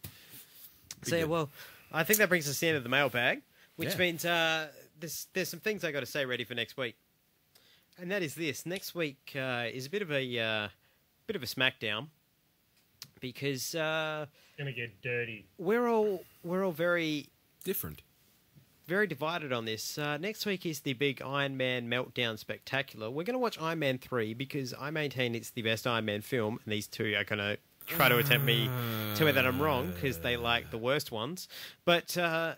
Be So yeah, good. well, I think that brings us to the end of the mailbag, which Yeah. means uh, there's there's some things I got to say ready for next week, and that is this: next week uh, is a bit of a uh, bit of a smackdown because uh, gonna get dirty. we're all we're all very different. very divided on this. Uh, next week is the big Iron Man meltdown spectacular. We're going to watch Iron Man three because I maintain it's the best Iron Man film, and these two are going to try to attempt me tell me that I'm wrong because they like the worst ones. But uh,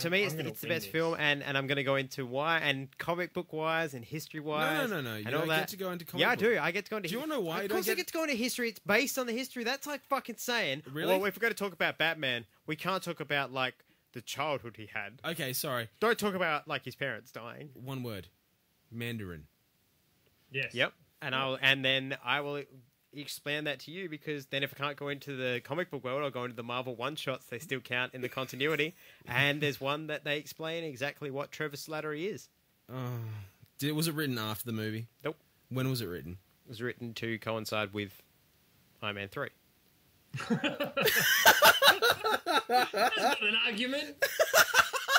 to me, I'm it's, it's the best this. film, and, and I'm going to go into why and comic book wise and history wise. no, no. no, You and don't all get that. to go into comic yeah, I book. do. I get to go into. Do you wanna know why Of you don't course, I get- get to go into history. It's based on the history. That's like fucking saying. Really? Well, if we're going to talk about Batman, we can't talk about like the childhood he had. Okay, sorry. Don't talk about like his parents dying. One word. Mandarin. Yes. Yep. And I'll and then I will explain that to you because then if I can't go into the comic book world, I'll go into the Marvel one shots. They still count in the continuity. and there's one that they explain exactly what Trevor Slattery is. Oh, did was it written after the movie? Nope. When was it written? It was written to coincide with Iron Man 3. That's not an argument.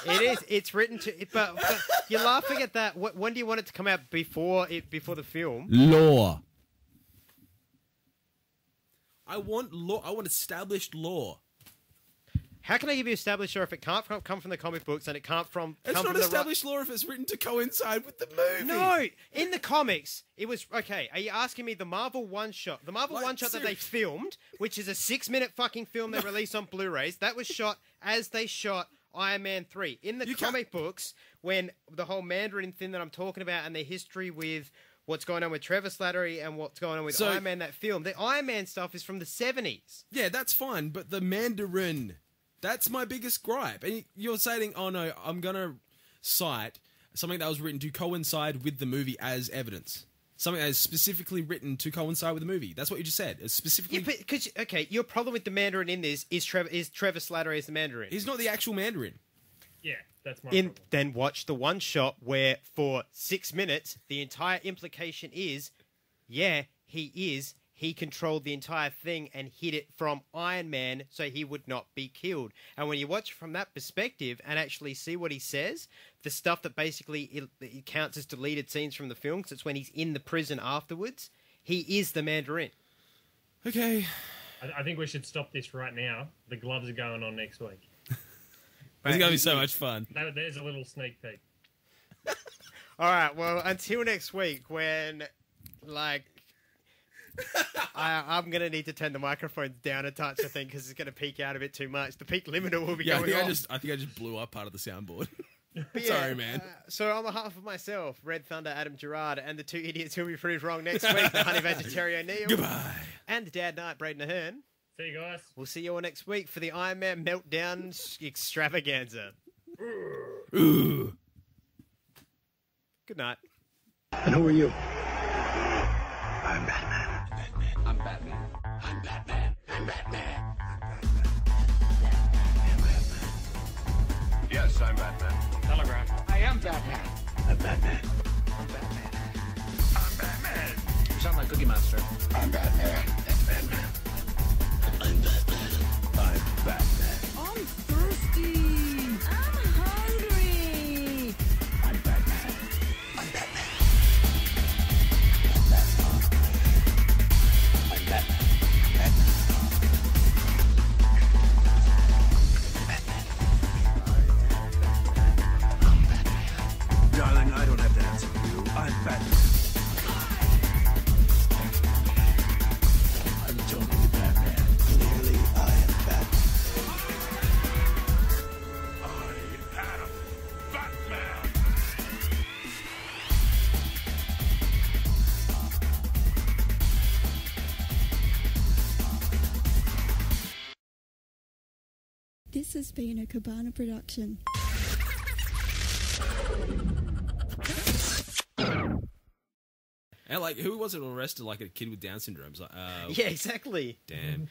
It is. It's written to. But, but you're laughing at that. When do you want it to come out before it before the film? Law. I want law. I want established law. How can I give you established law if it can't from, come from the comic books and it can't from It's not from established law if it's written to coincide with the movie. No, in the comics, it was okay. Are you asking me the Marvel one shot? The Marvel Like, one shot that they filmed, which is a six minute fucking film they released on Blu-rays, that was shot as they shot Iron Man three. In the comic books, when the whole Mandarin thing that I'm talking about and the history with what's going on with Trevor Slattery and what's going on with So- Iron Man that film, the Iron Man stuff is from the seventies. Yeah, that's fine, but the Mandarin, that's my biggest gripe. And you're saying, oh no, I'm gonna cite something that was written to coincide with the movie as evidence. Something that is specifically written to coincide with the movie. That's what you just said. It's specifically. Yeah, because okay, your problem with the Mandarin in this is Trevor is Trevor Slattery as the Mandarin. He's not the actual Mandarin. Yeah, that's my in problem. then watch the one shot where for six minutes the entire implication is yeah he is he controlled the entire thing and hid it from iron man so he would not be killed and when you watch from that perspective and actually see what he says the stuff that basically it, it counts as deleted scenes from the film 'cause it's when he's in the prison afterwards he is the mandarin Okay. I, I think we should stop this right now. The gloves are going on next week. It's gonna be so much fun. That- there's a little sneak peek. All right. Well, until next week, when like I, I'm gonna need to turn the microphones down a touch, I think, because it's gonna peak out a bit too much. The peak limiter will be Yeah, I going think I just, I think I just blew up part of the soundboard. But Sorry, yeah, man. uh, so on behalf of myself, Red Thunder, Adam Gerard, and the two idiots who'll be proved wrong next week, the Honey Vegetarian Neil, Goodbye, and the Dad Knight, Braden Ahern. See you guys. We'll see you all next week for the Iron Man Meltdown extravaganza. Ooh. Good night. And who are you? I'm Batman. I'm Batman. I'm Batman. I'm Batman. I'm Batman. Yes, I'm Batman. Telegraph. I am Batman. I'm Batman. You sound like Cookie Monster. I'm Batman. I'm Batman. I'm Batman. I'm Batman. I'm thirsty. I'm hungry. I'm Batman. I'm Batman. I'm Batman. Darling, I don't have to answer you. I'm Batman. Been a Cabana production. And like, who was it arrested like a kid with Down syndrome? It's like, uh, Yeah, exactly. Damn.